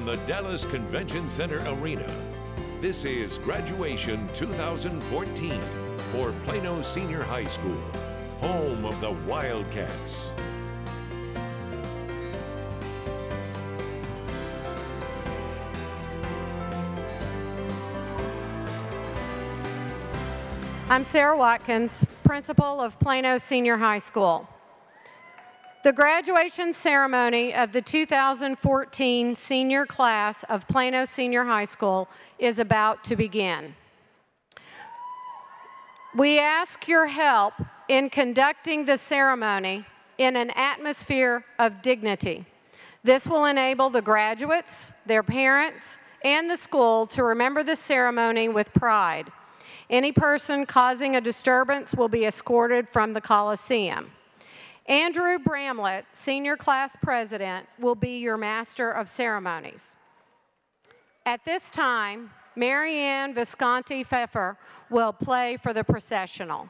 from the Dallas Convention Center Arena. This is Graduation 2014 for Plano Senior High School, home of the Wildcats. I'm Sarah Watkins, principal of Plano Senior High School. The graduation ceremony of the 2014 senior class of Plano Senior High School is about to begin. We ask your help in conducting the ceremony in an atmosphere of dignity. This will enable the graduates, their parents, and the school to remember the ceremony with pride. Any person causing a disturbance will be escorted from the Coliseum. Andrew Bramlett, Senior Class President, will be your Master of Ceremonies. At this time, Marianne Visconti Pfeffer will play for the processional.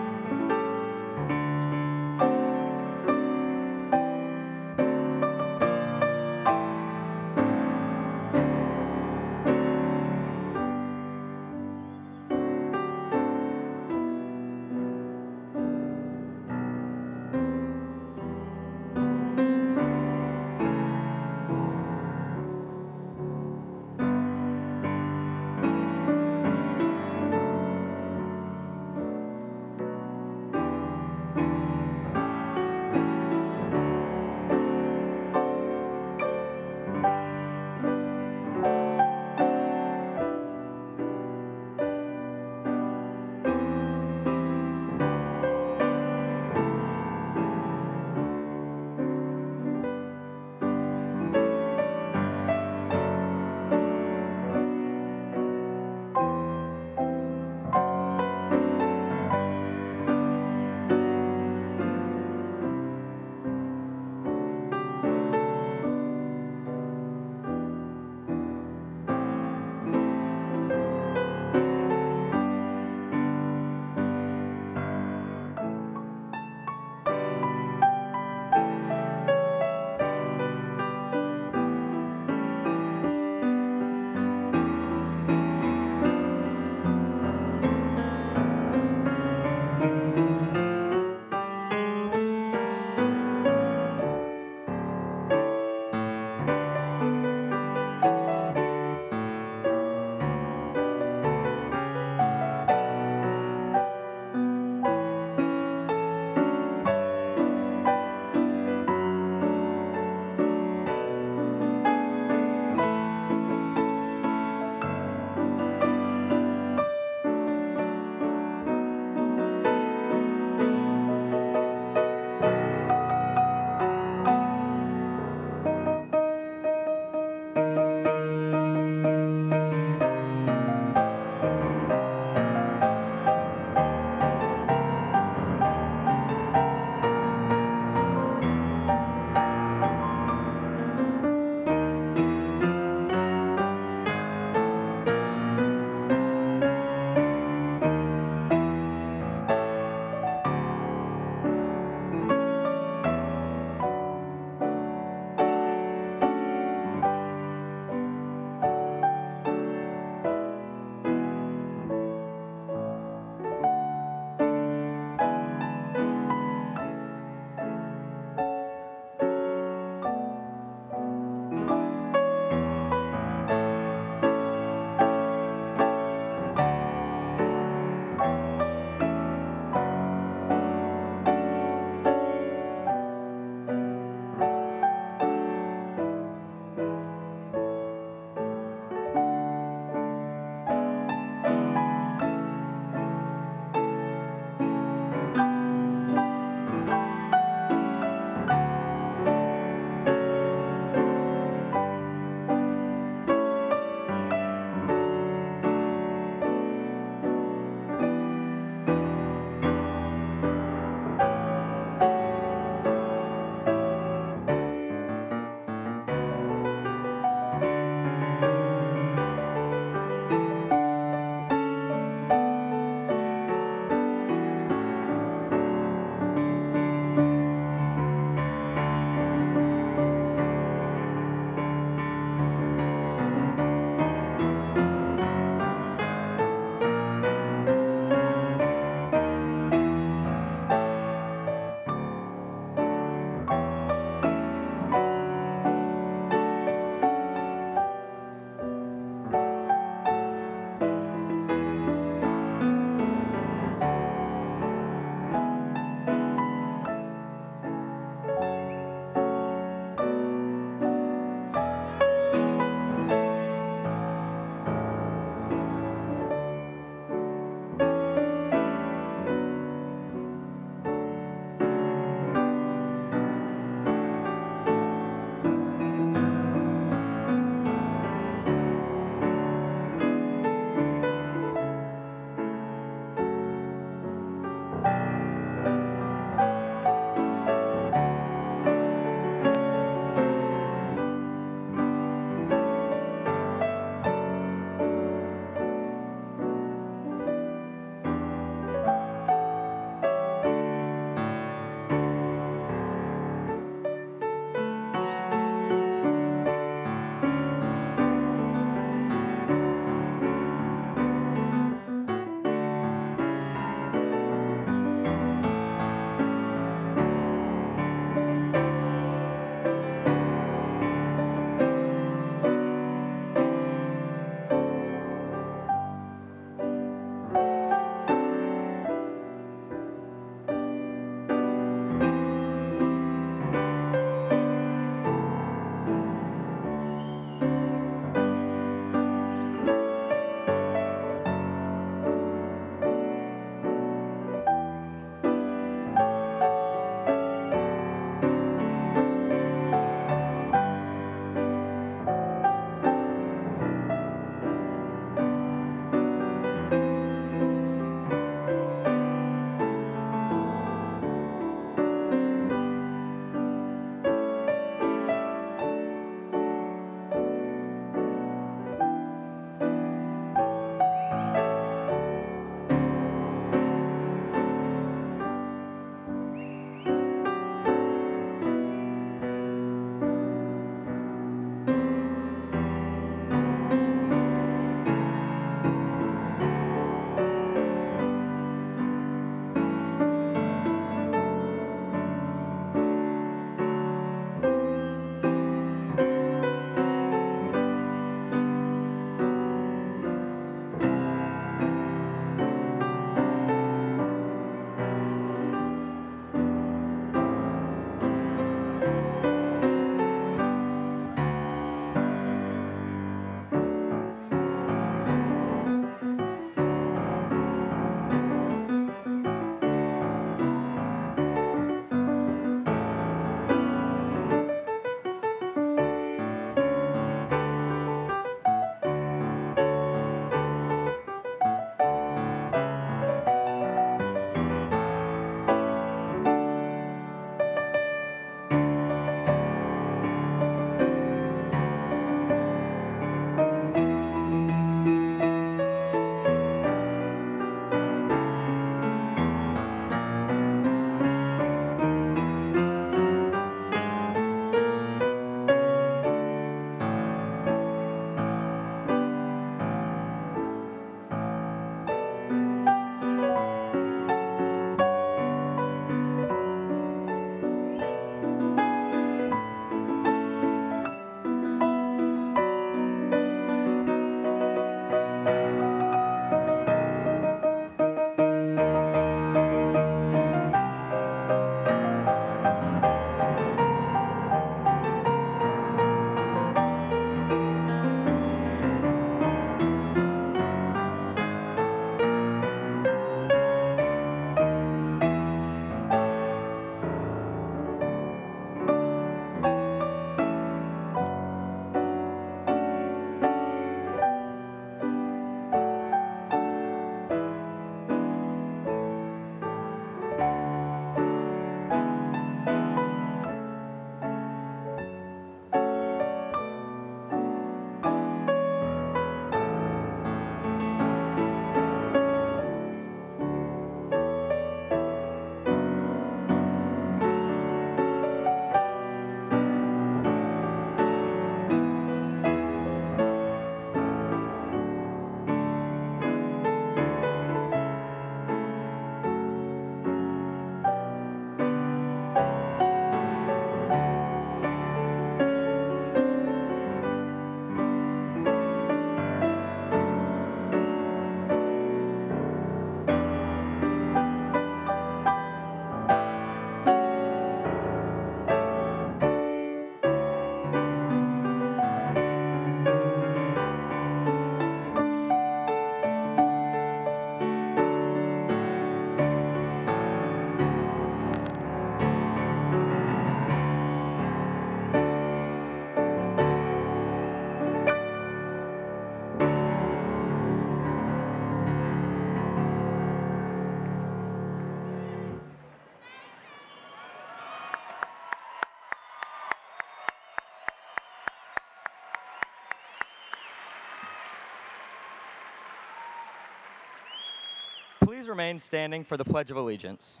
Please remain standing for the Pledge of Allegiance.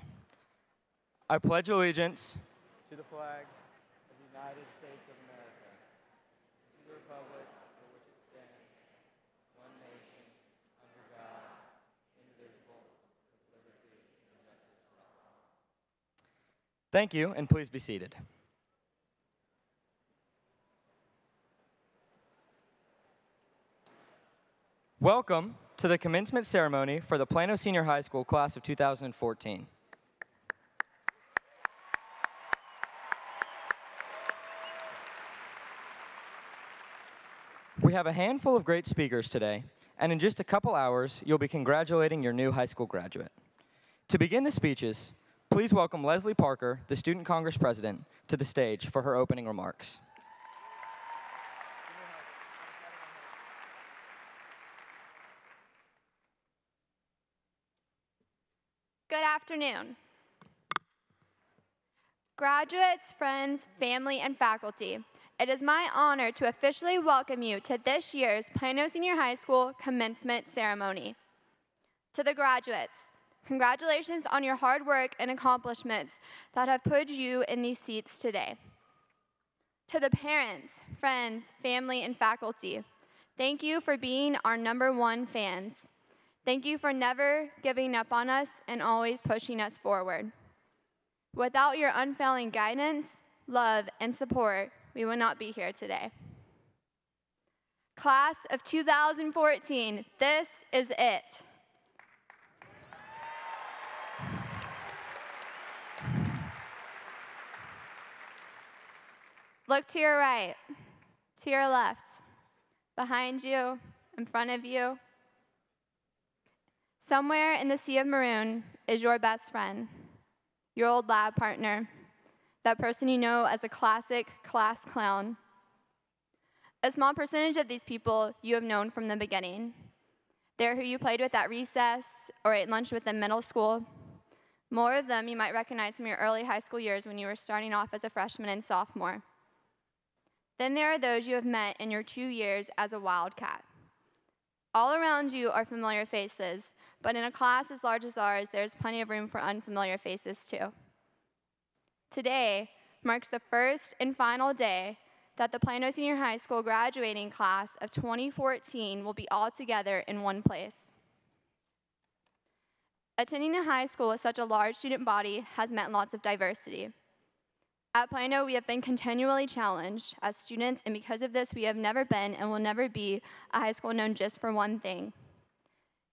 I pledge allegiance to the flag of the United States of America, to the republic for which it stands, one nation, under God, indivisible, with liberty and justice for all. Thank you, and please be seated. Welcome to the commencement ceremony for the Plano Senior High School class of 2014. We have a handful of great speakers today, and in just a couple hours, you'll be congratulating your new high school graduate. To begin the speeches, please welcome Leslie Parker, the Student Congress President, to the stage for her opening remarks. Good afternoon. Graduates, friends, family, and faculty, it is my honor to officially welcome you to this year's Plano Senior High School commencement ceremony. To the graduates, congratulations on your hard work and accomplishments that have put you in these seats today. To the parents, friends, family, and faculty, thank you for being our number one fans. Thank you for never giving up on us and always pushing us forward. Without your unfailing guidance, love, and support, we would not be here today. Class of 2014, this is it. Look to your right, to your left, behind you, in front of you. Somewhere in the sea of maroon is your best friend, your old lab partner, that person you know as a classic class clown. A small percentage of these people you have known from the beginning. They're who you played with at recess or ate lunch with in middle school. More of them you might recognize from your early high school years when you were starting off as a freshman and sophomore. Then there are those you have met in your two years as a wildcat. All around you are familiar faces, but in a class as large as ours, there's plenty of room for unfamiliar faces too. Today marks the first and final day that the Plano Senior High School graduating class of 2014 will be all together in one place. Attending a high school with such a large student body has meant lots of diversity. At Plano, we have been continually challenged as students, and because of this, we have never been and will never be a high school known just for one thing.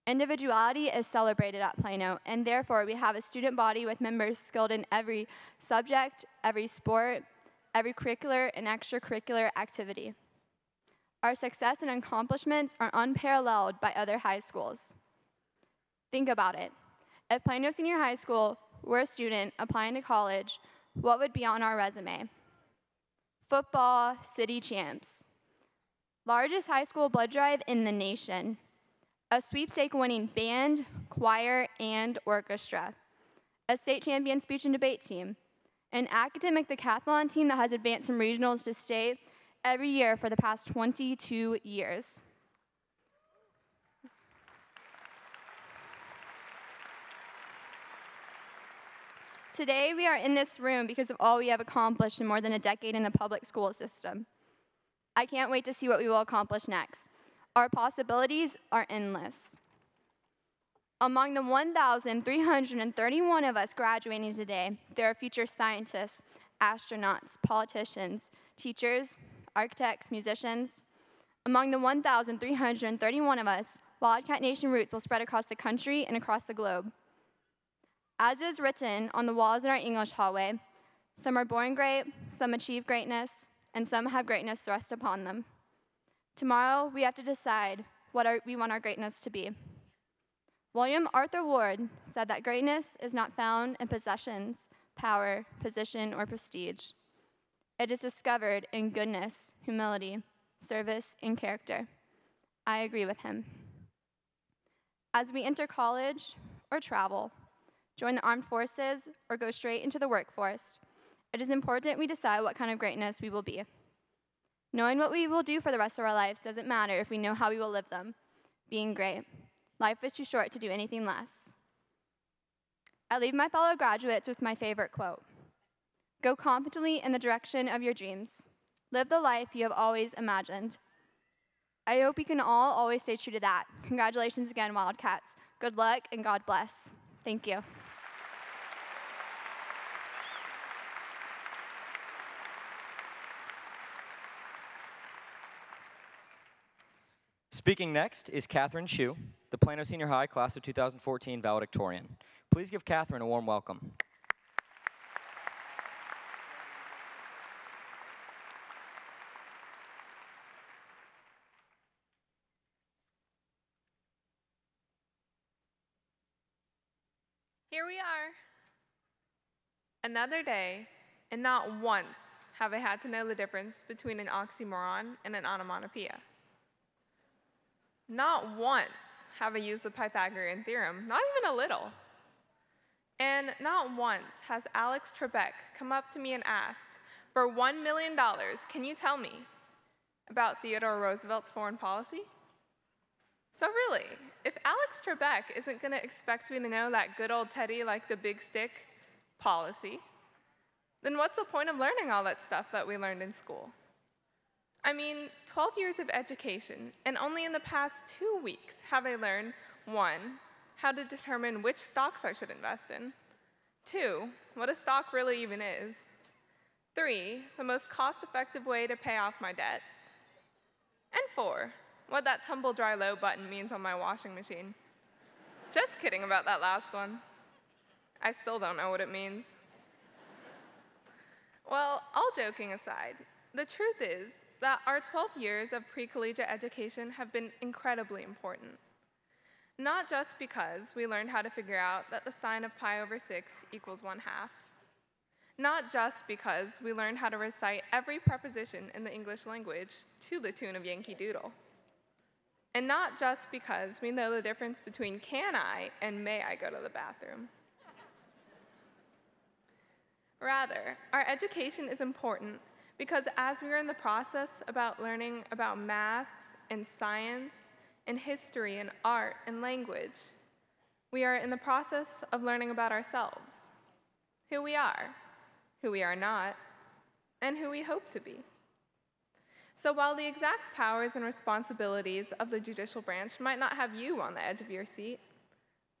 Individuality is celebrated at Plano, and therefore we have a student body with members skilled in every subject, every sport, every curricular and extracurricular activity. Our success and accomplishments are unparalleled by other high schools. Think about it. If Plano Senior High School were a student applying to college, what would be on our resume? Football city champs. Largest high school blood drive in the nation. A sweepstake winning band, choir, and orchestra. A state champion speech and debate team. An academic decathlon team that has advanced from regionals to state every year for the past 22 years. Today, we are in this room because of all we have accomplished in more than a decade in the public school system. I can't wait to see what we will accomplish next. Our possibilities are endless. Among the 1,331 of us graduating today, there are future scientists, astronauts, politicians, teachers, architects, musicians. Among the 1,331 of us, Wildcat Nation roots will spread across the country and across the globe. As is written on the walls in our English hallway, some are born great, some achieve greatness, and some have greatness thrust upon them. Tomorrow, we have to decide what our, we want our greatness to be. William Arthur Ward said that greatness is not found in possessions, power, position, or prestige. It is discovered in goodness, humility, service, and character. I agree with him. As we enter college or travel, join the armed forces, or go straight into the workforce, it is important we decide what kind of greatness we will be. Knowing what we will do for the rest of our lives doesn't matter if we know how we will live them. Being great. Life is too short to do anything less. I leave my fellow graduates with my favorite quote Go confidently in the direction of your dreams. Live the life you have always imagined. I hope you can all always stay true to that. Congratulations again, Wildcats. Good luck and God bless. Thank you. Speaking next is Catherine Shu, the Plano Senior High Class of 2014 valedictorian. Please give Catherine a warm welcome. Here we are. Another day, and not once have I had to know the difference between an oxymoron and an onomatopoeia. Not once have I used the Pythagorean theorem, not even a little. And not once has Alex Trebek come up to me and asked, for $1 million, can you tell me about Theodore Roosevelt's foreign policy? So really, if Alex Trebek isn't going to expect me to know that good old Teddy like the big stick policy, then what's the point of learning all that stuff that we learned in school? I mean, 12 years of education, and only in the past two weeks have I learned, one, how to determine which stocks I should invest in, two, what a stock really even is, three, the most cost-effective way to pay off my debts, and four, what that tumble dry low button means on my washing machine. Just kidding about that last one. I still don't know what it means. Well, all joking aside, the truth is that our 12 years of pre-collegiate education have been incredibly important. Not just because we learned how to figure out that the sine of pi over 6 equals 1 half. Not just because we learned how to recite every preposition in the English language to the tune of Yankee Doodle. And not just because we know the difference between can I and may I go to the bathroom. Rather, our education is important because as we are in the process about learning about math and science and history and art and language, we are in the process of learning about ourselves, who we are, who we are not, and who we hope to be. So while the exact powers and responsibilities of the judicial branch might not have you on the edge of your seat,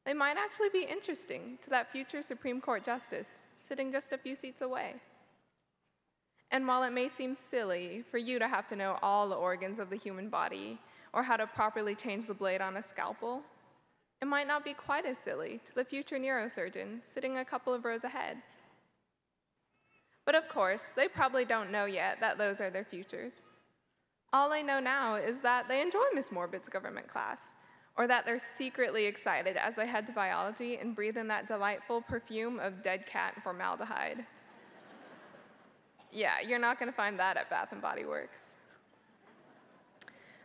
they might actually be interesting to that future Supreme Court justice sitting just a few seats away. And while it may seem silly for you to have to know all the organs of the human body or how to properly change the blade on a scalpel, it might not be quite as silly to the future neurosurgeon sitting a couple of rows ahead. But of course, they probably don't know yet that those are their futures. All I know now is that they enjoy Miss Morbid's government class, or that they're secretly excited as they head to biology and breathe in that delightful perfume of dead cat and formaldehyde. Yeah, you're not going to find that at Bath and Body Works.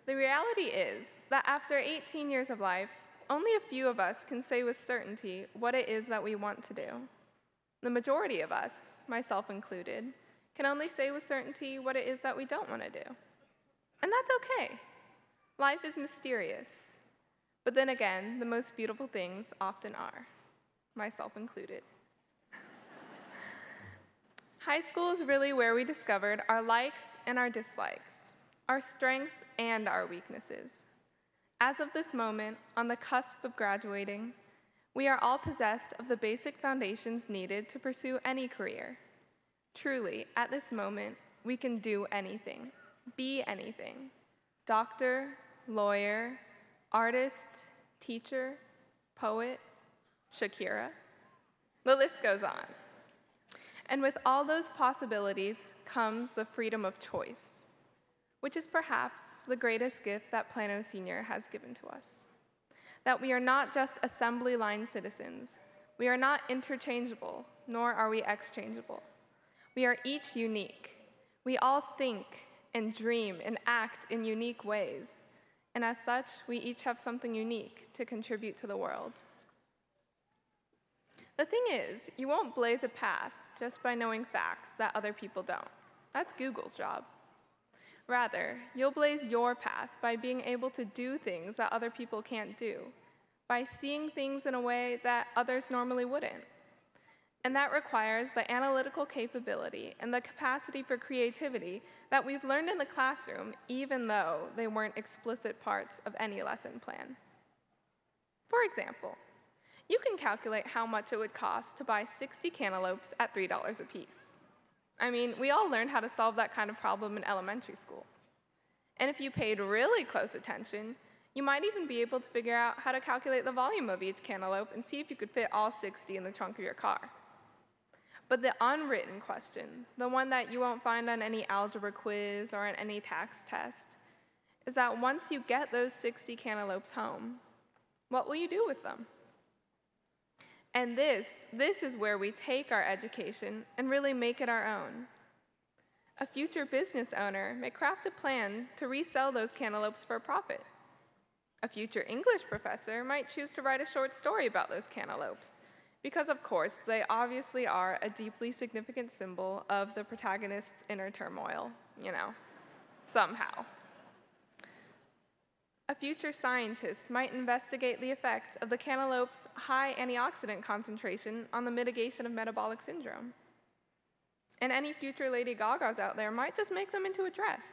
The reality is that after 18 years of life, only a few of us can say with certainty what it is that we want to do. The majority of us, myself included, can only say with certainty what it is that we don't want to do. And that's okay. Life is mysterious. But then again, the most beautiful things often are, myself included. High school is really where we discovered our likes and our dislikes, our strengths and our weaknesses. As of this moment, on the cusp of graduating, we are all possessed of the basic foundations needed to pursue any career. Truly, at this moment, we can do anything be anything doctor, lawyer, artist, teacher, poet, Shakira. The list goes on. And with all those possibilities comes the freedom of choice, which is perhaps the greatest gift that Plano Senior has given to us. That we are not just assembly line citizens, we are not interchangeable, nor are we exchangeable. We are each unique. We all think and dream and act in unique ways. And as such, we each have something unique to contribute to the world. The thing is, you won't blaze a path just by knowing facts that other people don't. That's Google's job. Rather, you'll blaze your path by being able to do things that other people can't do, by seeing things in a way that others normally wouldn't, And that requires the analytical capability and the capacity for creativity that we've learned in the classroom, even though they weren't explicit parts of any lesson plan. For example, you can calculate how much it would cost to buy 60 cantaloupes at $3 a piece. I mean, we all learned how to solve that kind of problem in elementary school. And if you paid really close attention, you might even be able to figure out how to calculate the volume of each cantaloupe and see if you could fit all 60 in the trunk of your car. But the unwritten question, the one that you won't find on any algebra quiz or on any TAKS test, is that once you get those 60 cantaloupes home, what will you do with them? And this, this is where we take our education and really make it our own. A future business owner may craft a plan to resell those cantaloupes for a profit. A future English professor might choose to write a short story about those cantaloupes, because of course, they obviously are a deeply significant symbol of the protagonist's inner turmoil, you know, somehow. A future scientist might investigate the effect of the cantaloupe's high antioxidant concentration on the mitigation of metabolic syndrome. And any future Lady Gagas out there might just make them into a dress.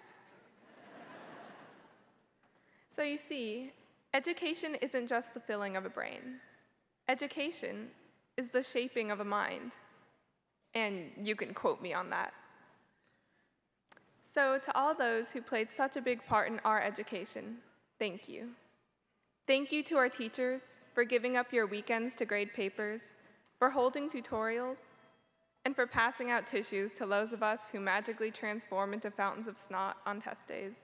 so you see, education isn't just the filling of a brain. Education is the shaping of a mind. And you can quote me on that. So, to all those who played such a big part in our education, Thank you. Thank you to our teachers for giving up your weekends to grade papers, for holding tutorials, and for passing out tissues to those of us who magically transform into fountains of snot on test days.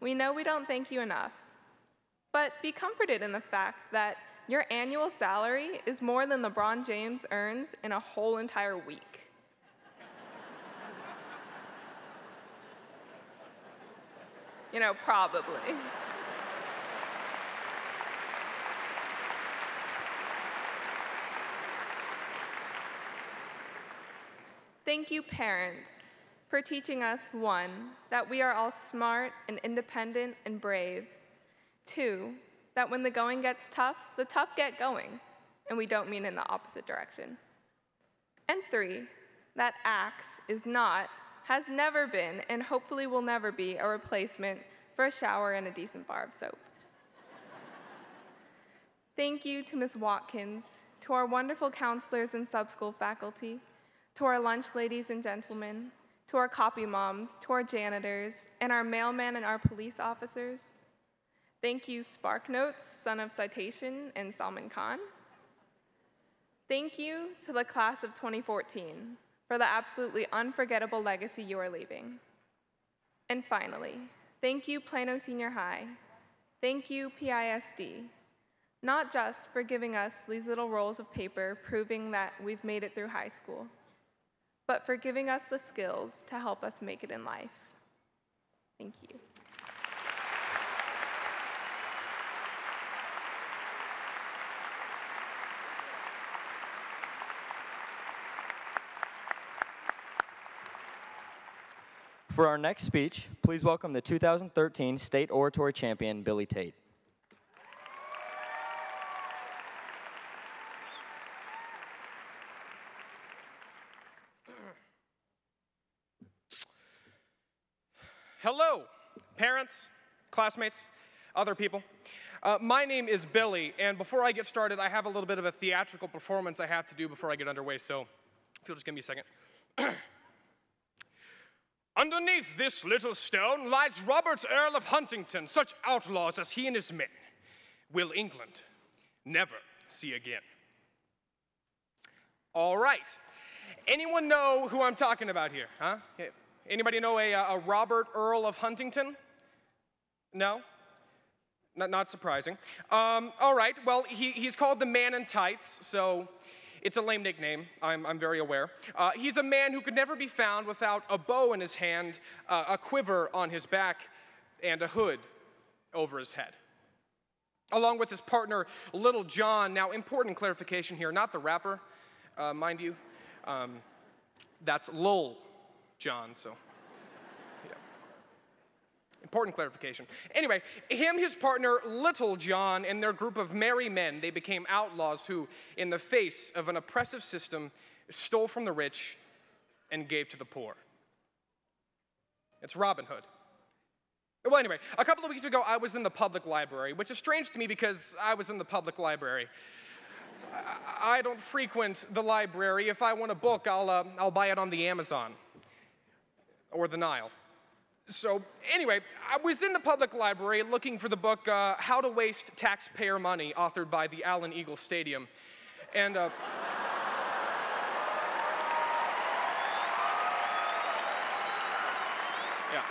We know we don't thank you enough, but be comforted in the fact that your annual salary is more than LeBron James earns in a whole entire week. You know, probably. Thank you, parents, for teaching us one, that we are all smart and independent and brave. Two, that when the going gets tough, the tough get going, and we don't mean in the opposite direction. And three, that Axe is not has never been, and hopefully will never be, a replacement for a shower and a decent bar of soap. Thank you to Ms. Watkins, to our wonderful counselors and sub-school faculty, to our lunch ladies and gentlemen, to our copy moms, to our janitors, and our mailmen and our police officers. Thank you, SparkNotes, son of Citation, and Salman Khan. Thank you to the class of 2014, for the absolutely unforgettable legacy you are leaving. And finally, thank you, Plano Senior High. Thank you, PISD, not just for giving us these little rolls of paper proving that we've made it through high school, but for giving us the skills to help us make it in life. Thank you. For our next speech, please welcome the 2013 State Oratory Champion, Billy Tate. Hello, parents, classmates, other people. Uh, my name is Billy, and before I get started, I have a little bit of a theatrical performance I have to do before I get underway, so if you'll just give me a second. Underneath this little stone lies Robert Earl of Huntington, such outlaws as he and his men will England never see again. All right. Anyone know who I'm talking about here? Huh? Anybody know a, a Robert Earl of Huntington? No? Not, not surprising. Um, all right, well, he, he's called the Man in Tights, so it's a lame nickname, I'm, I'm very aware. Uh, he's a man who could never be found without a bow in his hand, uh, a quiver on his back, and a hood over his head. Along with his partner, Little John. Now, important clarification here, not the rapper, uh, mind you. Um, that's Lil Jon, so Important clarification. Anyway, him, his partner, Little John, and their group of merry men, they became outlaws who, in the face of an oppressive system, stole from the rich and gave to the poor. It's Robin Hood. Well, anyway, a couple of weeks ago, I was in the public library, which is strange to me because I was in the public library. I don't frequent the library. If I want a book, I'll, uh, I'll buy it on the Amazon or the Nile. So, anyway, I was in the public library looking for the book uh, How to Waste Taxpayer Money, authored by the Allen Eagle Stadium. And, uh, yeah.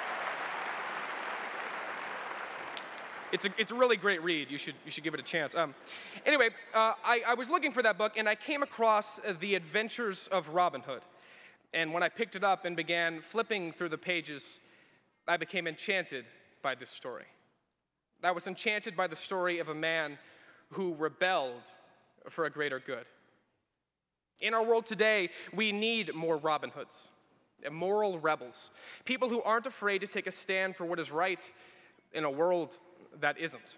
It's a, it's a really great read. You should, you should give it a chance. Um, anyway, uh, I, I was looking for that book and I came across The Adventures of Robin Hood. And when I picked it up and began flipping through the pages, I became enchanted by this story. I was enchanted by the story of a man who rebelled for a greater good. In our world today, we need more Robin Hoods, moral rebels, people who aren't afraid to take a stand for what is right in a world that isn't.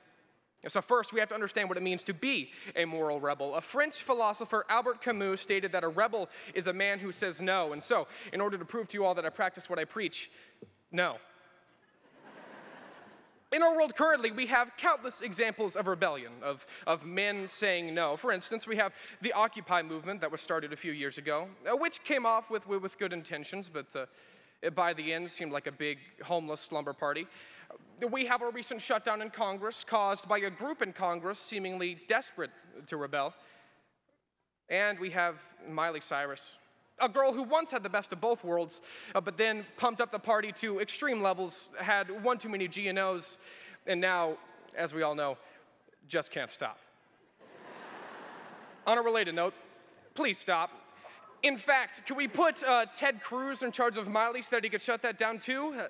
So, first, we have to understand what it means to be a moral rebel. A French philosopher, Albert Camus, stated that a rebel is a man who says no. And so, in order to prove to you all that I practice what I preach, no. In our world currently, we have countless examples of rebellion, of, of men saying no. For instance, we have the Occupy movement that was started a few years ago, uh, which came off with, with good intentions, but uh, by the end seemed like a big homeless slumber party. We have a recent shutdown in Congress caused by a group in Congress seemingly desperate to rebel. And we have Miley Cyrus, a girl who once had the best of both worlds, uh, but then pumped up the party to extreme levels, had one too many GNOs, and now, as we all know, just can't stop. On a related note, please stop. In fact, can we put uh, Ted Cruz in charge of Miley so that he could shut that down too? Uh,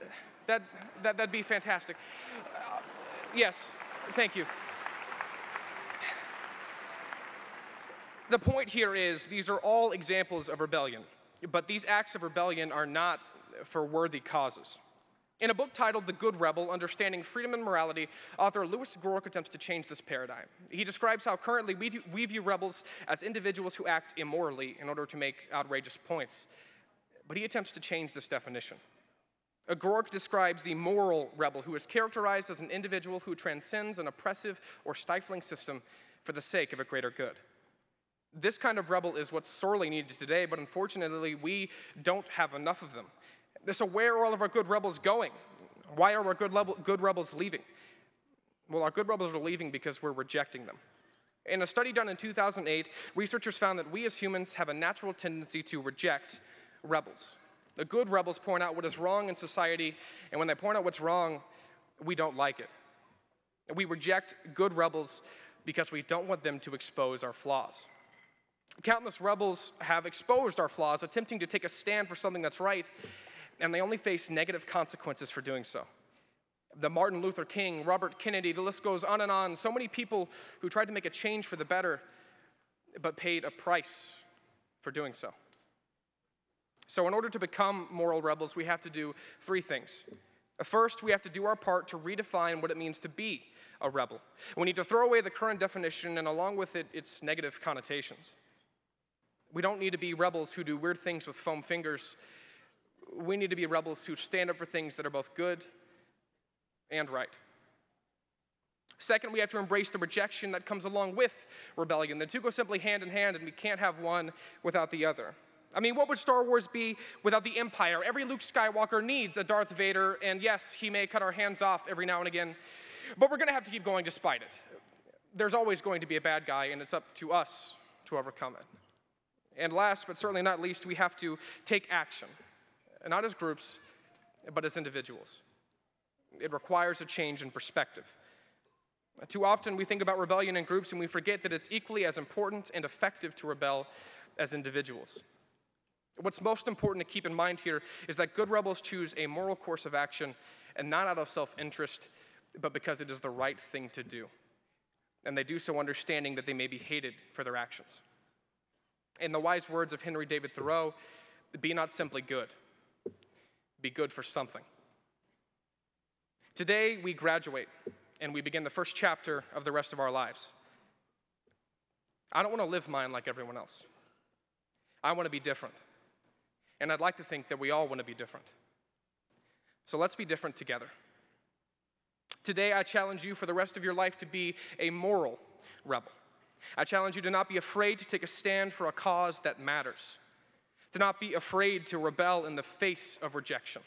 that, that, that'd be fantastic. Uh, yes, thank you. The point here is these are all examples of rebellion, but these acts of rebellion are not for worthy causes. In a book titled The Good Rebel Understanding Freedom and Morality, author Louis Rourke attempts to change this paradigm. He describes how currently we, do, we view rebels as individuals who act immorally in order to make outrageous points. But he attempts to change this definition. Uh, Rourke describes the moral rebel who is characterized as an individual who transcends an oppressive or stifling system for the sake of a greater good. This kind of rebel is what's sorely needed today, but unfortunately, we don't have enough of them. So, where are all of our good rebels going? Why are our good, good rebels leaving? Well, our good rebels are leaving because we're rejecting them. In a study done in 2008, researchers found that we as humans have a natural tendency to reject rebels. The good rebels point out what is wrong in society, and when they point out what's wrong, we don't like it. We reject good rebels because we don't want them to expose our flaws. Countless rebels have exposed our flaws, attempting to take a stand for something that's right, and they only face negative consequences for doing so. The Martin Luther King, Robert Kennedy, the list goes on and on. So many people who tried to make a change for the better, but paid a price for doing so. So, in order to become moral rebels, we have to do three things. First, we have to do our part to redefine what it means to be a rebel. We need to throw away the current definition and, along with it, its negative connotations. We don't need to be rebels who do weird things with foam fingers. We need to be rebels who stand up for things that are both good and right. Second, we have to embrace the rejection that comes along with rebellion. The two go simply hand in hand, and we can't have one without the other. I mean, what would Star Wars be without the Empire? Every Luke Skywalker needs a Darth Vader, and yes, he may cut our hands off every now and again, but we're going to have to keep going despite it. There's always going to be a bad guy, and it's up to us to overcome it. And last, but certainly not least, we have to take action, not as groups, but as individuals. It requires a change in perspective. Too often we think about rebellion in groups and we forget that it's equally as important and effective to rebel as individuals. What's most important to keep in mind here is that good rebels choose a moral course of action and not out of self interest, but because it is the right thing to do. And they do so understanding that they may be hated for their actions. In the wise words of Henry David Thoreau, be not simply good, be good for something. Today, we graduate and we begin the first chapter of the rest of our lives. I don't want to live mine like everyone else. I want to be different. And I'd like to think that we all want to be different. So let's be different together. Today, I challenge you for the rest of your life to be a moral rebel. I challenge you to not be afraid to take a stand for a cause that matters, to not be afraid to rebel in the face of rejection,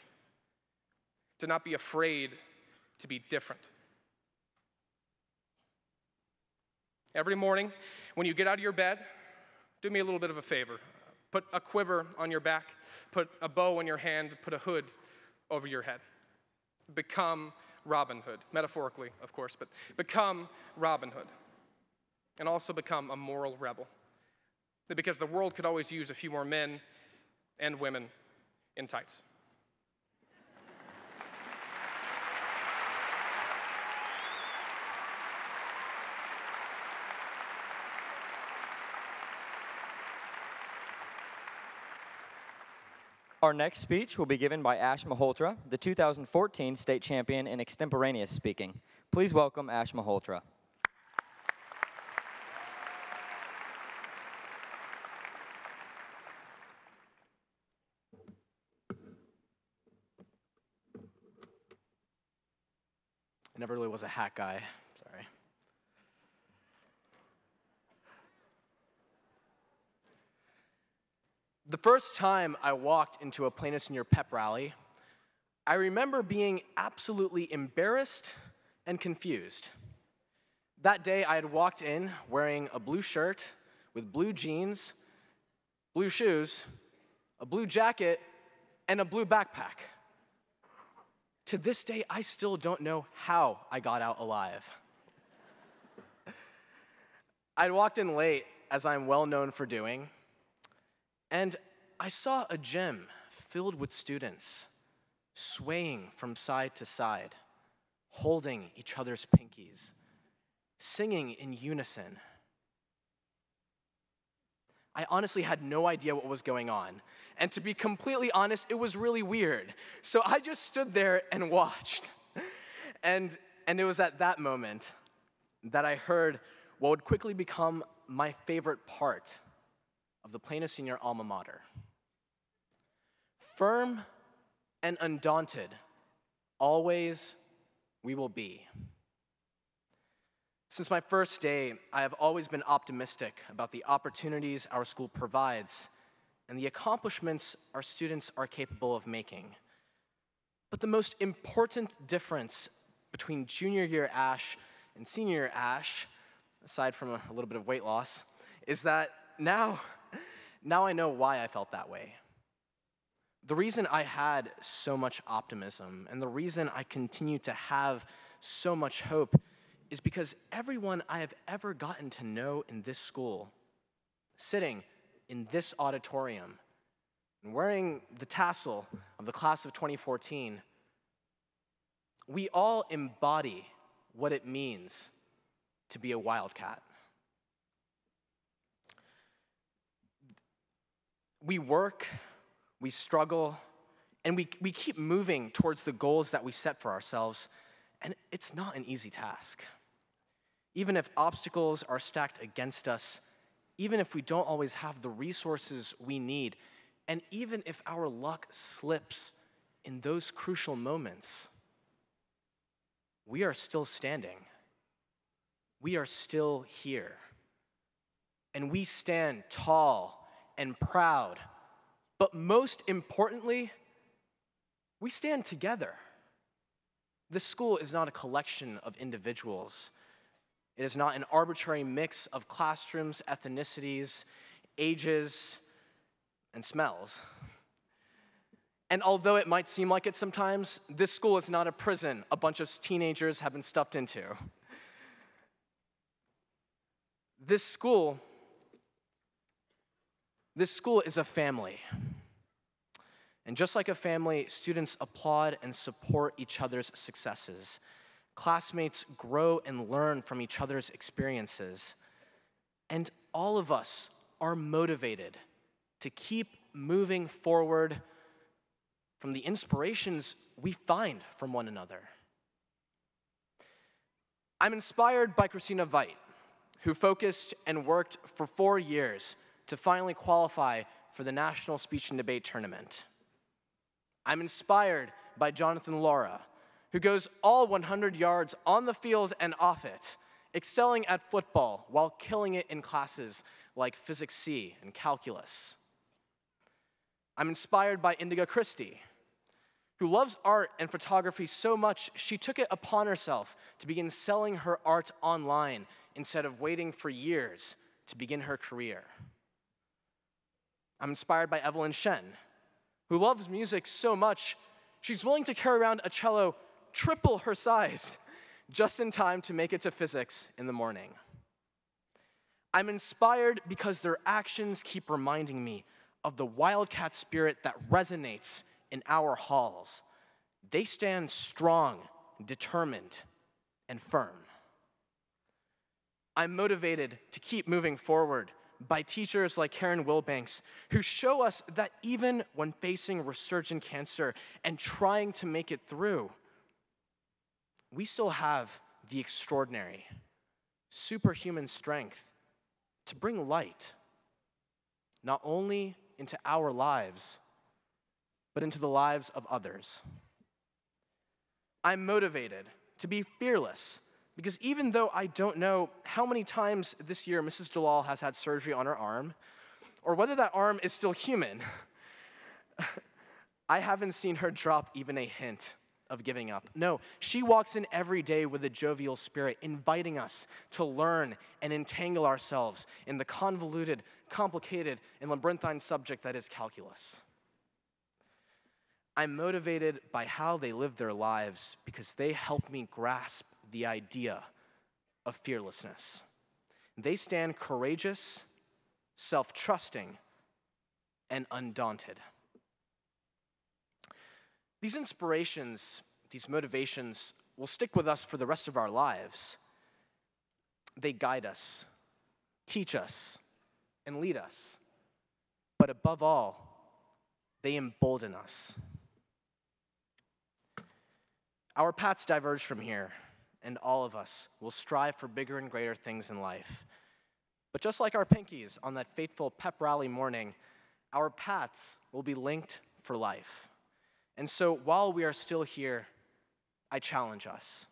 to not be afraid to be different. Every morning, when you get out of your bed, do me a little bit of a favor. Put a quiver on your back, put a bow on your hand, put a hood over your head. Become Robin Hood, metaphorically, of course, but become Robin Hood. And also become a moral rebel. Because the world could always use a few more men and women in tights. Our next speech will be given by Ash Malhotra, the 2014 state champion in extemporaneous speaking. Please welcome Ash Malhotra. Never really was a hat guy. Sorry. The first time I walked into a Plano Senior pep rally, I remember being absolutely embarrassed and confused. That day, I had walked in wearing a blue shirt with blue jeans, blue shoes, a blue jacket, and a blue backpack. To this day, I still don't know how I got out alive. I'd walked in late, as I'm well known for doing, and I saw a gym filled with students swaying from side to side, holding each other's pinkies, singing in unison. I honestly had no idea what was going on. And to be completely honest, it was really weird. So I just stood there and watched. And, and it was at that moment that I heard what would quickly become my favorite part of the Plano Senior alma mater. Firm and undaunted, always we will be. Since my first day, I have always been optimistic about the opportunities our school provides and the accomplishments our students are capable of making. But the most important difference between junior year Ash and senior year Ash, aside from a, little bit of weight loss, is that now, now I know why I felt that way. The reason I had so much optimism and the reason I continue to have so much hope is because everyone I have ever gotten to know in this school, sitting in this auditorium, and wearing the tassel of the class of 2014, we all embody what it means to be a wildcat. We work, we struggle, and we, we keep moving towards the goals that we set for ourselves, and it's not an easy task. Even if obstacles are stacked against us, even if we don't always have the resources we need, and even if our luck slips in those crucial moments, we are still standing. We are still here. And we stand tall and proud. But most importantly, we stand together. This school is not a collection of individuals. It is not an arbitrary mix of classrooms, ethnicities, ages, and smells. And although it might seem like it sometimes, this school is not a prison a bunch of teenagers have been stuffed into. This school, this school is a family. And just like a family, students applaud and support each other's successes. Classmates grow and learn from each other's experiences. And all of us are motivated to keep moving forward from the inspirations we find from one another. I'm inspired by Christina Veit, who focused and worked for four years to finally qualify for the National Speech and Debate Tournament. I'm inspired by Jonathan Laura, who goes all 100 yards on the field and off it, excelling at football while killing it in classes like Physics C and Calculus. I'm inspired by Indigo Christie, who loves art and photography so much she took it upon herself to begin selling her art online instead of waiting for years to begin her career. I'm inspired by Evelyn Shen, who loves music so much she's willing to carry around a cello triple her size just in time to make it to physics in the morning. I'm inspired because their actions keep reminding me of the wildcat spirit that resonates in our halls. They stand strong, determined, and firm. I'm motivated to keep moving forward by teachers like Karen Wilbanks, who show us that even when facing resurgent cancer and trying to make it through, we still have the extraordinary, superhuman strength to bring light, not only into our lives, but into the lives of others. I'm motivated to be fearless because even though I don't know how many times this year Mrs. Jalal has had surgery on her arm, or whether that arm is still human, I haven't seen her drop even a hint of giving up. No, she walks in every day with a jovial spirit, inviting us to learn and entangle ourselves in the convoluted, complicated, and labyrinthine subject that is calculus. I'm motivated by how they live their lives because they help me grasp the idea of fearlessness. They stand courageous, self trusting, and undaunted. These inspirations, these motivations will stick with us for the rest of our lives. They guide us, teach us, and lead us. But above all, they embolden us. Our paths diverge from here, and all of us will strive for bigger and greater things in life. But just like our pinkies on that fateful pep rally morning, our paths will be linked for life. And so while we are still here, I challenge us.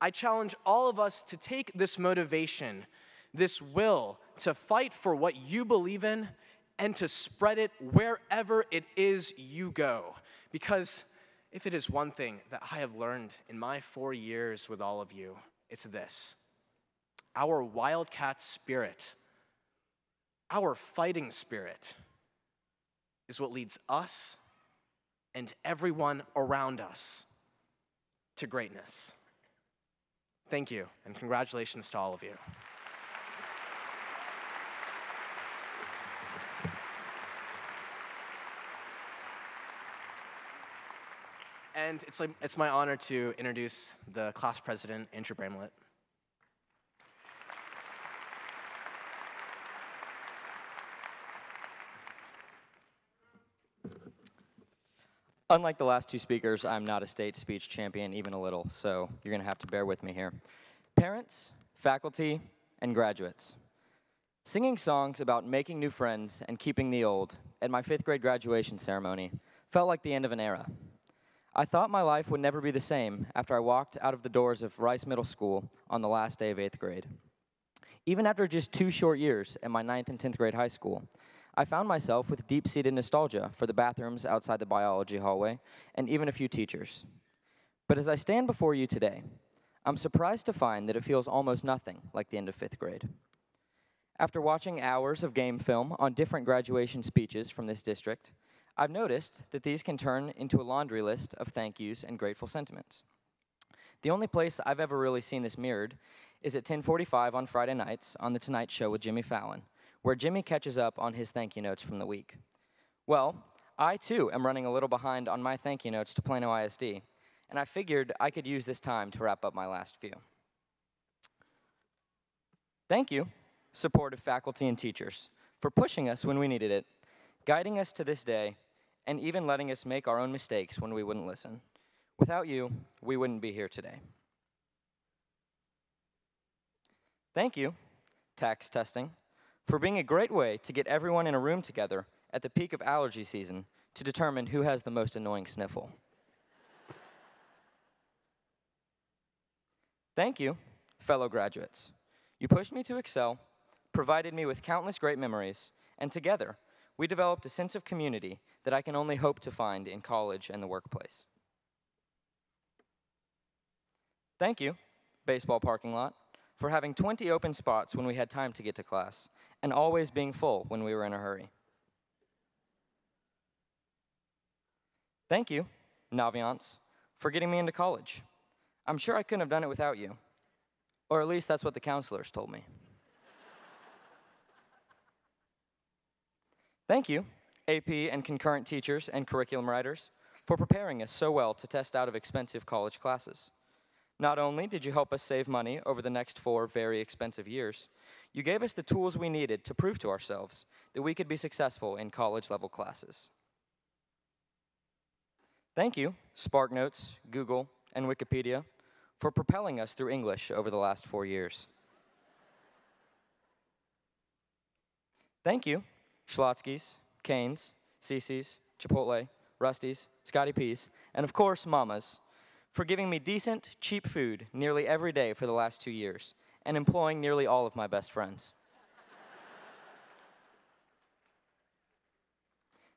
I challenge all of us to take this motivation, this will to fight for what you believe in, and to spread it wherever it is you go. Because if it is one thing that I have learned in my four years with all of you, it's this our wildcat spirit, our fighting spirit, is what leads us and everyone around us to greatness. Thank you, and congratulations to all of you. And it's, like, it's my honor to introduce the class president, Andrew Bramlett. Unlike the last two speakers, I'm not a state speech champion, even a little, so you're to have to bear with me here. Parents, faculty, and graduates. Singing songs about making new friends and keeping the old at my fifth grade graduation ceremony felt like the end of an era. I thought my life would never be the same after I walked out of the doors of Rice Middle School on the last day of eighth grade. Even after just two short years at my ninth and 10th grade high school, I found myself with deep seated nostalgia for the bathrooms outside the biology hallway and even a few teachers. But as I stand before you today, I'm surprised to find that it feels almost nothing like the end of fifth grade. After watching hours of game film on different graduation speeches from this district, I've noticed that these can turn into a laundry list of thank yous and grateful sentiments. The only place I've ever really seen this mirrored is at 10:45 on Friday nights on the Tonight Show with Jimmy Fallon, where Jimmy catches up on his thank you notes from the week. Well, I too am running a little behind on my thank you notes to Plano ISD, and I figured I could use this time to wrap up my last few. Thank you, supportive faculty and teachers, for pushing us when we needed it, guiding us to this day, and even letting us make our own mistakes when we wouldn't listen. Without you, we wouldn't be here today. Thank you, TAKS testing, for being a great way to get everyone in a room together at the peak of allergy season to determine who has the most annoying sniffle. Thank you, fellow graduates. You pushed me to excel, provided me with countless great memories, and together, we developed a sense of community that I can only hope to find in college and the workplace. Thank you, baseball parking lot, for having 20 open spots when we had time to get to class, and always being full when we were in a hurry. Thank you, Naviance, for getting me into college. I'm sure I couldn't have done it without you. Or at least that's what the counselors told me. Thank you, AP and concurrent teachers and curriculum writers, for preparing us so well to test out of expensive college classes. Not only did you help us save money over the next four very expensive years, you gave us the tools we needed to prove to ourselves that we could be successful in college level classes. Thank you, SparkNotes, Google, and Wikipedia, for propelling us through English over the last four years. Thank you, Schlotzsky's, Cane's, Cici's, Chipotle, Rusty's, Scotty P's, and of course, Mama's, for giving me decent, cheap food nearly every day for the last two years and employing nearly all of my best friends.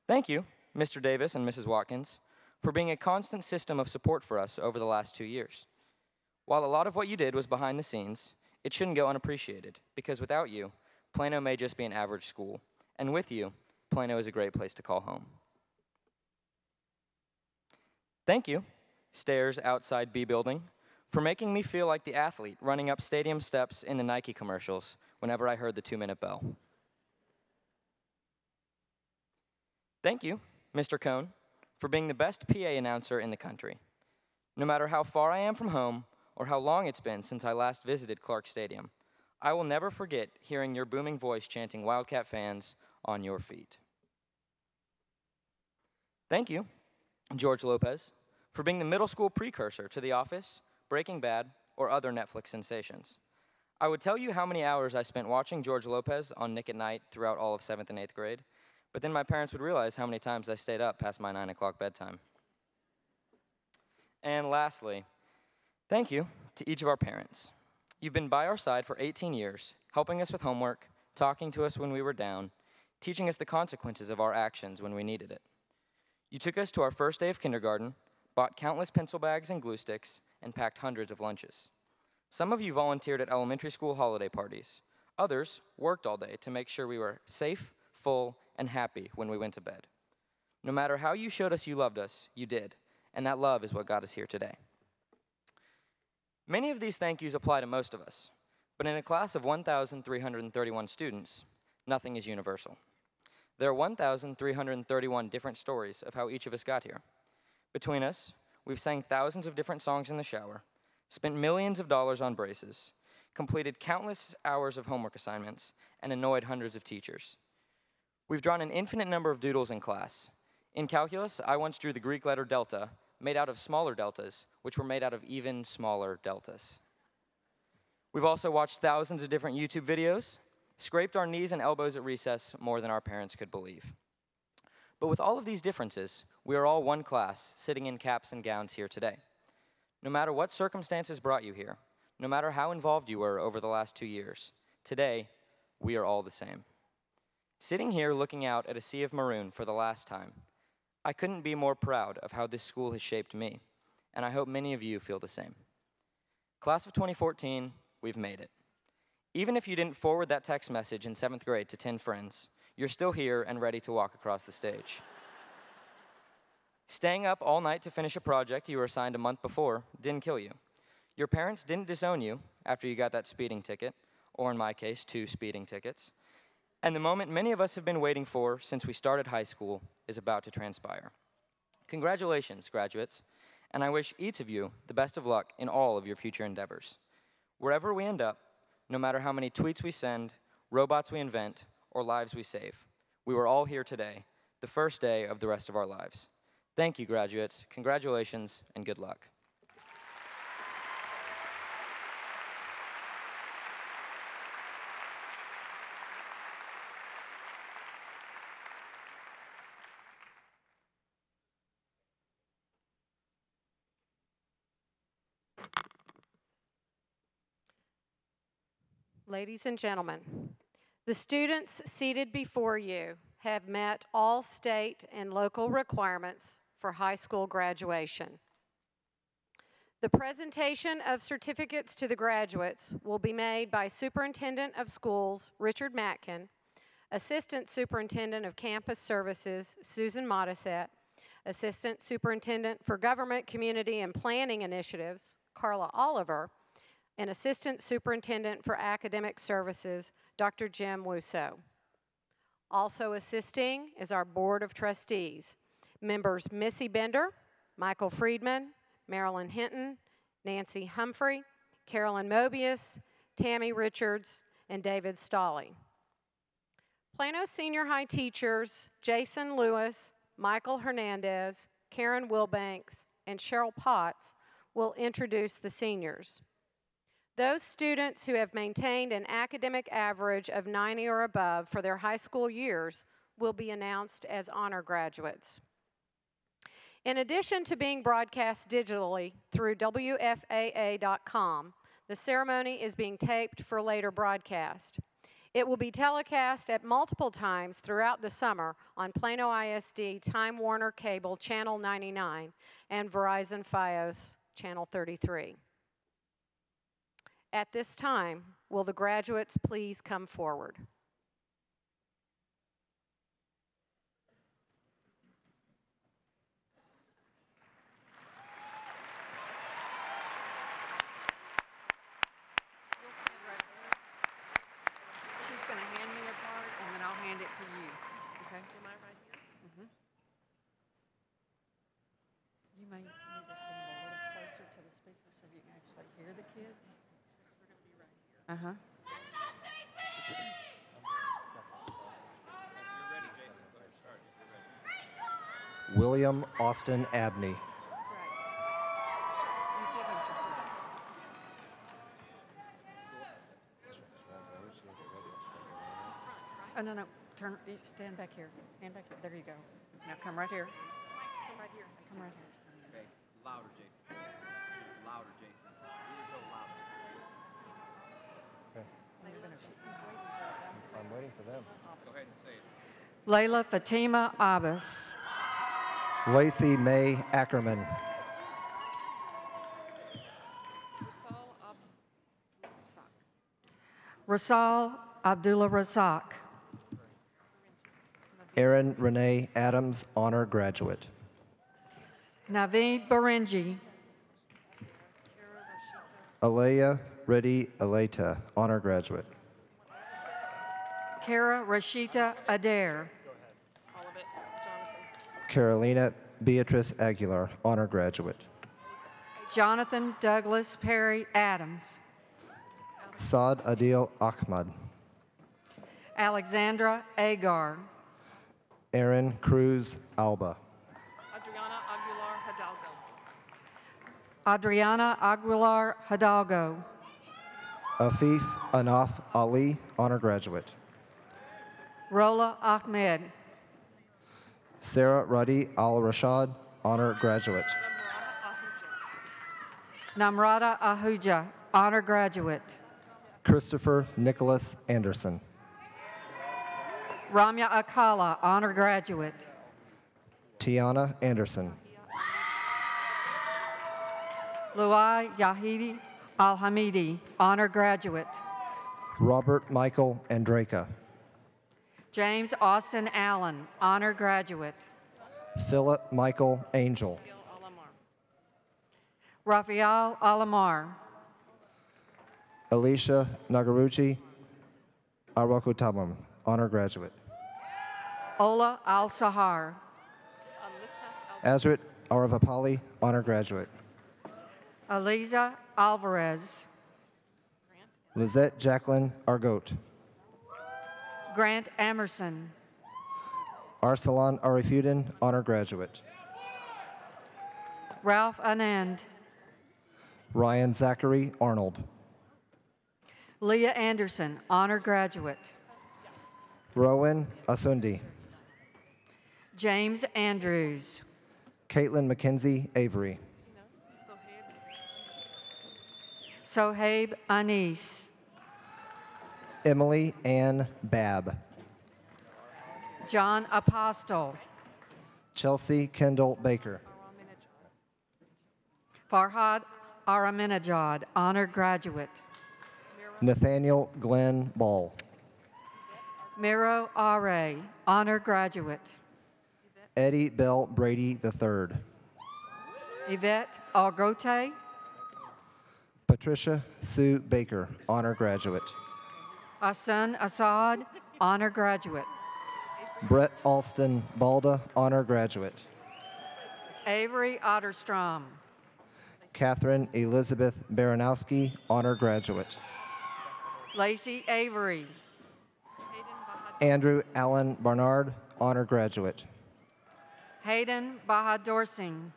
Thank you, Mr. Davis and Mrs. Watkins, for being a constant system of support for us over the last two years. While a lot of what you did was behind the scenes, it shouldn't go unappreciated, because without you, Plano may just be an average school, and with you, Plano is a great place to call home. Thank you, stairs outside B building, for making me feel like the athlete running up stadium steps in the Nike commercials whenever I heard the two minute bell. Thank you, Mr. Cohn, for being the best PA announcer in the country. No matter how far I am from home or how long it's been since I last visited Clark Stadium, I will never forget hearing your booming voice chanting Wildcat fans on your feet. Thank you, George Lopez, for being the middle school precursor to The Office, Breaking Bad, or other Netflix sensations. I would tell you how many hours I spent watching George Lopez on Nick at Night throughout all of 7th and 8th grade, but then my parents would realize how many times I stayed up past my 9 o'clock bedtime. And lastly, thank you to each of our parents. You've been by our side for 18 years, helping us with homework, talking to us when we were down, teaching us the consequences of our actions when we needed it. You took us to our first day of kindergarten, bought countless pencil bags and glue sticks, and packed hundreds of lunches. Some of you volunteered at elementary school holiday parties. Others worked all day to make sure we were safe, full, and happy when we went to bed. No matter how you showed us you loved us, you did, and that love is what got us here today. Many of these thank yous apply to most of us, but in a class of 1,331 students, nothing is universal. There are 1,331 different stories of how each of us got here. Between us, we've sang thousands of different songs in the shower, spent millions of dollars on braces, completed countless hours of homework assignments, and annoyed hundreds of teachers. We've drawn an infinite number of doodles in class. In calculus, I once drew the Greek letter delta, made out of smaller deltas, which were made out of even smaller deltas. We've also watched thousands of different YouTube videos, scraped our knees and elbows at recess more than our parents could believe. But with all of these differences, we are all one class, sitting in caps and gowns here today. No matter what circumstances brought you here, no matter how involved you were over the last two years, today, we are all the same. Sitting here looking out at a sea of maroon for the last time, I couldn't be more proud of how this school has shaped me, and I hope many of you feel the same. Class of 2014, we've made it. Even if you didn't forward that text message in seventh grade to 10 friends, you're still here and ready to walk across the stage. Staying up all night to finish a project you were assigned a month before didn't kill you. Your parents didn't disown you after you got that speeding ticket, or in my case, two speeding tickets. And the moment many of us have been waiting for since we started high school is about to transpire. Congratulations, graduates, and I wish each of you the best of luck in all of your future endeavors. Wherever we end up, no matter how many tweets we send, robots we invent, or lives we save. We were all here today, the first day of the rest of our lives. Thank you, graduates. Congratulations and good luck. Ladies and gentlemen, the students seated before you have met all state and local requirements for high school graduation. The presentation of certificates to the graduates will be made by Superintendent of Schools Richard Matkin, Assistant Superintendent of Campus Services Susan Modisette, Assistant Superintendent for Government, Community, and Planning Initiatives Carla Oliver, and Assistant Superintendent for Academic Services Dr. Jim Wusso. Also assisting is our Board of Trustees, members Missy Bender, Michael Friedman, Marilyn Hinton, Nancy Humphrey, Carolyn Mobius, Tammy Richards, and David Stolley. Plano Senior High teachers Jason Lewis, Michael Hernandez, Karen Wilbanks, and Cheryl Potts will introduce the seniors. Those students who have maintained an academic average of 90 or above for their high school years will be announced as honor graduates. In addition to being broadcast digitally through WFAA.com, the ceremony is being taped for later broadcast. It will be telecast at multiple times throughout the summer on Plano ISD Time Warner Cable Channel 99 and Verizon Fios Channel 33. At this time, will the graduates please come forward? She's gonna hand me a card, and then I'll hand it to you, okay? Am I right here? Mm-hmm. You may need to stand a little closer to the speaker so you can actually hear the kids. Uh-huh. William Austin Abney. Right. You give them to her. Oh, no, no, turn, stand back here, stand back here, there you go. Now come right here. Come right here. Come right here. Okay, louder, Jason. Louder, Jason. You were told louder. I'm waiting for them. Go ahead and say it. Layla Fatima Abbas. Lacey May Ackerman. Rasal Abdullah Razak. Aaron Renee Adams, honor graduate. Naveed Barenji. Alea Reddy Aleta, honor graduate. Kara Rashita Adair. Carolina Beatrice Aguilar, honor graduate. Jonathan Douglas Perry Adams. Saad Adil Ahmad. Alexandra Agar. Aaron Cruz Alba. Adriana Aguilar Hidalgo. Adriana Aguilar Hidalgo. Afif Anaf Ali, honor graduate. Rola Ahmed. Sarah Ruddy Al Rashad, honor graduate. Namrata Ahuja, honor graduate. Christopher Nicholas Anderson. Ramya Akala, honor graduate. Tiana Anderson. Luai Yahidi Al Hamidi, honor graduate. Robert Michael Andraka. James Austin Allen, honor graduate. Philip Michael Angel. Rafael Alamar. Alicia Nagaruchi Arwakutamam, honor graduate. Ola Al Sahar. Azrit Aravapali, honor graduate. Aliza Alvarez. Lizette Jacqueline Argote. Grant Emerson. Arsalan Arifudin, honor graduate. Ralph Anand. Ryan Zachary Arnold. Leah Anderson, honor graduate. Rowan Asundi. James Andrews. Caitlin McKenzie Avery. Sohaib Anis. Emily Ann Babb. John Apostle. Chelsea Kendall Baker. Farhad Araminajad, honor graduate. Nathaniel Glenn Ball. Miro Are, honor graduate. Eddie Bell Brady III. Yvette Algote. Patricia Sue Baker, honor graduate. Asun Assad, honor graduate. Brett Alston Balda, honor graduate. Avery Otterstrom. Catherine Elizabeth Baranowski, honor graduate. Lacey Avery. Andrew Allen Barnard, honor graduate. Hayden Bahadur Singh.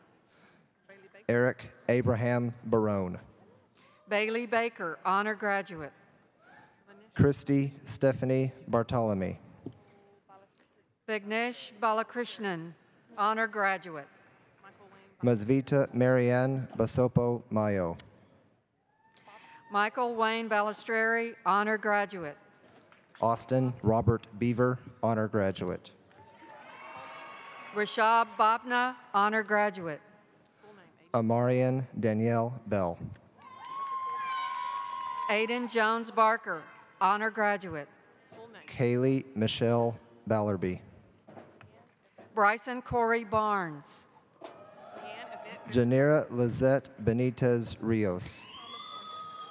Eric Abraham Barone. Bailey Baker, honor graduate. Christy Stephanie Bartolome. Vignesh Balakrishnan, honor graduate. Masvita Marianne Basopo Mayo. Michael Wayne Balistreri, honor graduate. Austin Robert Beaver, honor graduate. Rashab Bobna, honor graduate. Amarian Danielle Bell. Aiden Jones Barker, honor graduate. Kaylee Michelle Ballerby. Bryson Corey Barnes. Janira Lizette Benitez Rios.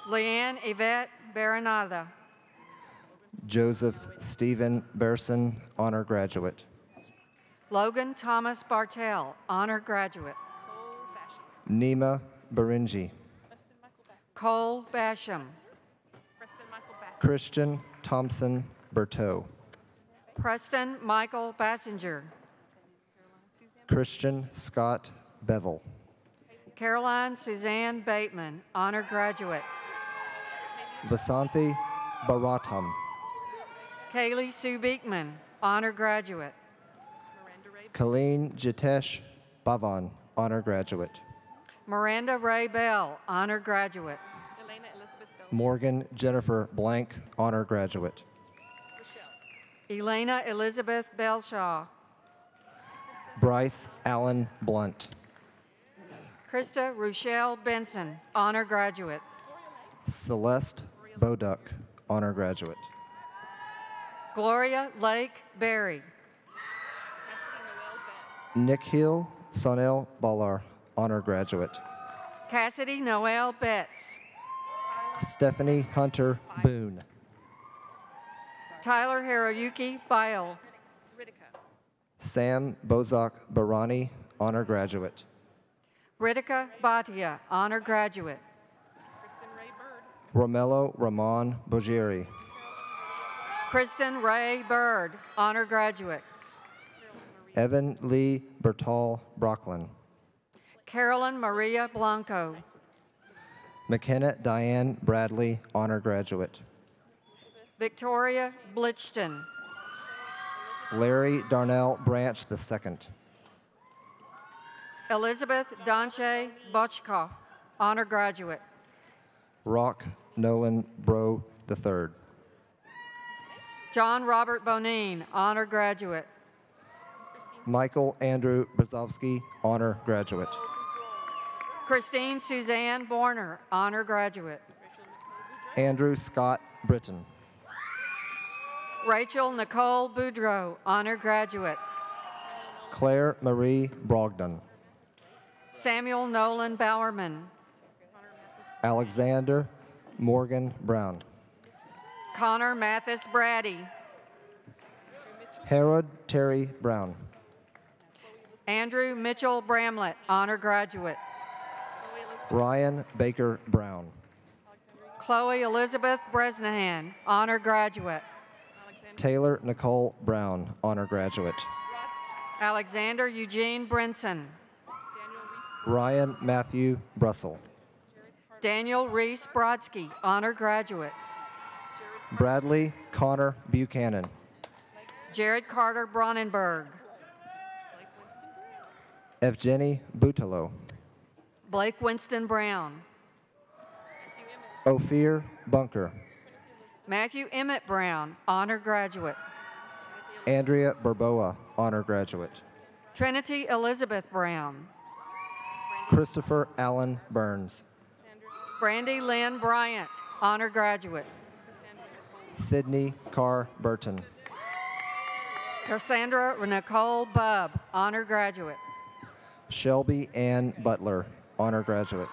Leanne Yvette Baranada. Joseph Stephen Berson, honor graduate. Logan Thomas Bartell, honor graduate. Nima Barinji. Cole Basham. Christian Thompson Berteau. Preston Michael Bassinger. Christian Scott Bevel. Caroline Suzanne Bateman, honor graduate. Vasanthi Baratam. Kaylee Sue Beekman, honor graduate. Colleen Jitesh Bavan, honor graduate. Miranda Ray Bell, honor graduate. Morgan Jennifer Blank, honor graduate. Elena Elizabeth Belshaw. Bryce Allen Blunt. Krista Rochelle Benson, honor graduate. Celeste Boduck, honor graduate. Gloria Lake Berry. Nick Hill Sonel Ballar, honor graduate. Cassidy Noel Betts. Stephanie Hunter Boone. Tyler Hiroyuki Bile. Sam Bozak Barani, honor graduate. Ritika Bhatia, honor graduate. Kristen Ray Bird. Romello Ramon Bojeri. Kristen Ray Bird, honor graduate. Evan Lee Bertal Brocklin. Carolyn Maria Blanco. McKenna Diane Bradley, honor graduate. Victoria Blichton. Larry Darnell Branch II. Elizabeth Donche Bochkoff, honor graduate. Rock Nolan Bro III. John Robert Bonine, honor graduate. Michael Andrew Brzozowski, honor graduate. Christine Suzanne Borner, honor graduate. Andrew Scott Britton. Rachel Nicole Boudreau, honor graduate. Claire Marie Brogdon. Samuel Nolan Bowerman. Alexander Morgan Brown. Connor Mathis Brady. Herod Terry Brown. Andrew Mitchell Bramlett, honor graduate. Ryan Baker Brown. Chloe Elizabeth Bresnahan, honor graduate. Taylor Nicole Brown, honor graduate. Alexander Eugene Brinson. Ryan Matthew Brussel. Daniel Reese Brodsky, honor graduate. Bradley Connor Buchanan. Jared Carter Bronnenberg. Evgeny Butalo. Blake Winston Brown. Ophir Bunker. Matthew Emmett Brown, honor graduate. Andrea Burboa, honor graduate. Trinity Elizabeth Brown. Christopher Allen Burns. Brandy Lynn Bryant, honor graduate. Sydney Carr Burton. Cassandra Nicole Bubb, honor graduate. Shelby Ann Butler, honor graduate.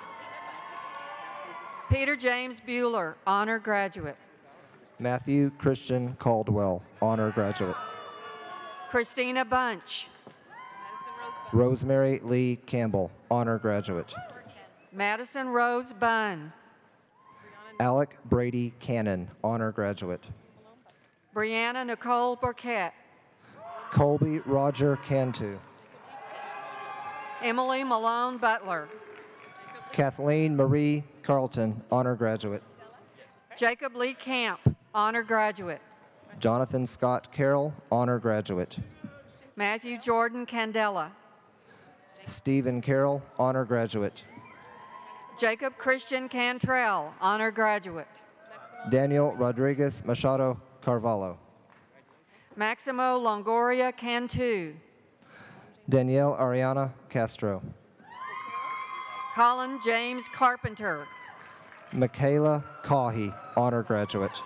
Peter James Bueller, honor graduate. Matthew Christian Caldwell, honor graduate. Christina Bunch. Rosemary Lee Campbell, honor graduate. Madison Rose Bunn. Alec Brady Cannon, honor graduate. Brianna Nicole Burkett. Colby Roger Cantu. Emily Malone Butler. Kathleen Marie Carlton, honor graduate. Jacob Lee Camp, honor graduate. Jonathan Scott Carroll, honor graduate. Matthew Jordan Candela. Stephen Carroll, honor graduate. Jacob Christian Cantrell, honor graduate. Daniel Rodriguez Machado Carvalho. Maximo Longoria Cantu. Danielle Ariana Castro. Colin James Carpenter. Michaela Cahy, honor graduate.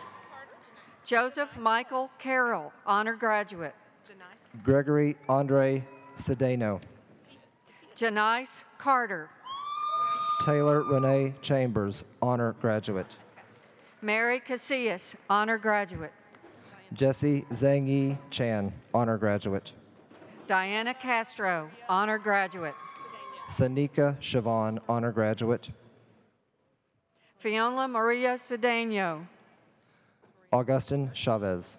Joseph Michael Carroll, honor graduate. Gregory Andre Cedeno. Janice Carter. Taylor Renee Chambers, honor graduate. Mary Casillas, honor graduate. Jesse Zhang Yi Chan, honor graduate. Diana Castro, honor graduate. Sanika Siobhan, honor graduate. Fiona Maria Cedeno. Augustin Chavez.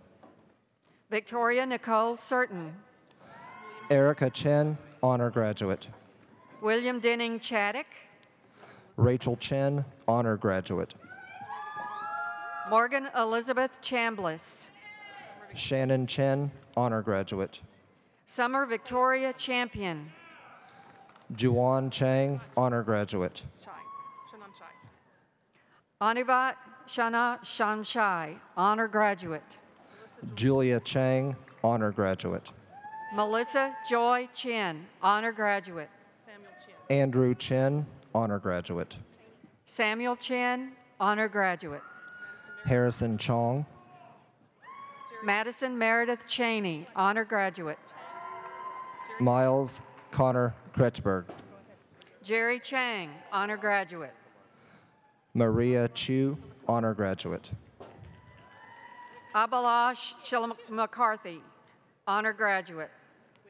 Victoria Nicole Certain. Erica Chen, honor graduate. William Denning Chaddock. Rachel Chen, honor graduate. Morgan Elizabeth Chambliss. Shannon Chen, honor graduate. Summer Victoria Champion. Juwan Chang, honor graduate. Shai. Shannon Shai. Anivat Shana Shamshai, honor graduate. Julia Chang, honor graduate. Melissa Joy Chin, honor graduate. Samuel Chin. Andrew Chen, honor graduate. Samuel Chin, honor graduate. Harrison Chong, Madison Meredith Cheney, honor graduate. Miles Connor Kretschberg. Jerry Chang, honor graduate. Maria Chu, honor graduate. Abalash Chilla McCarthy, honor graduate.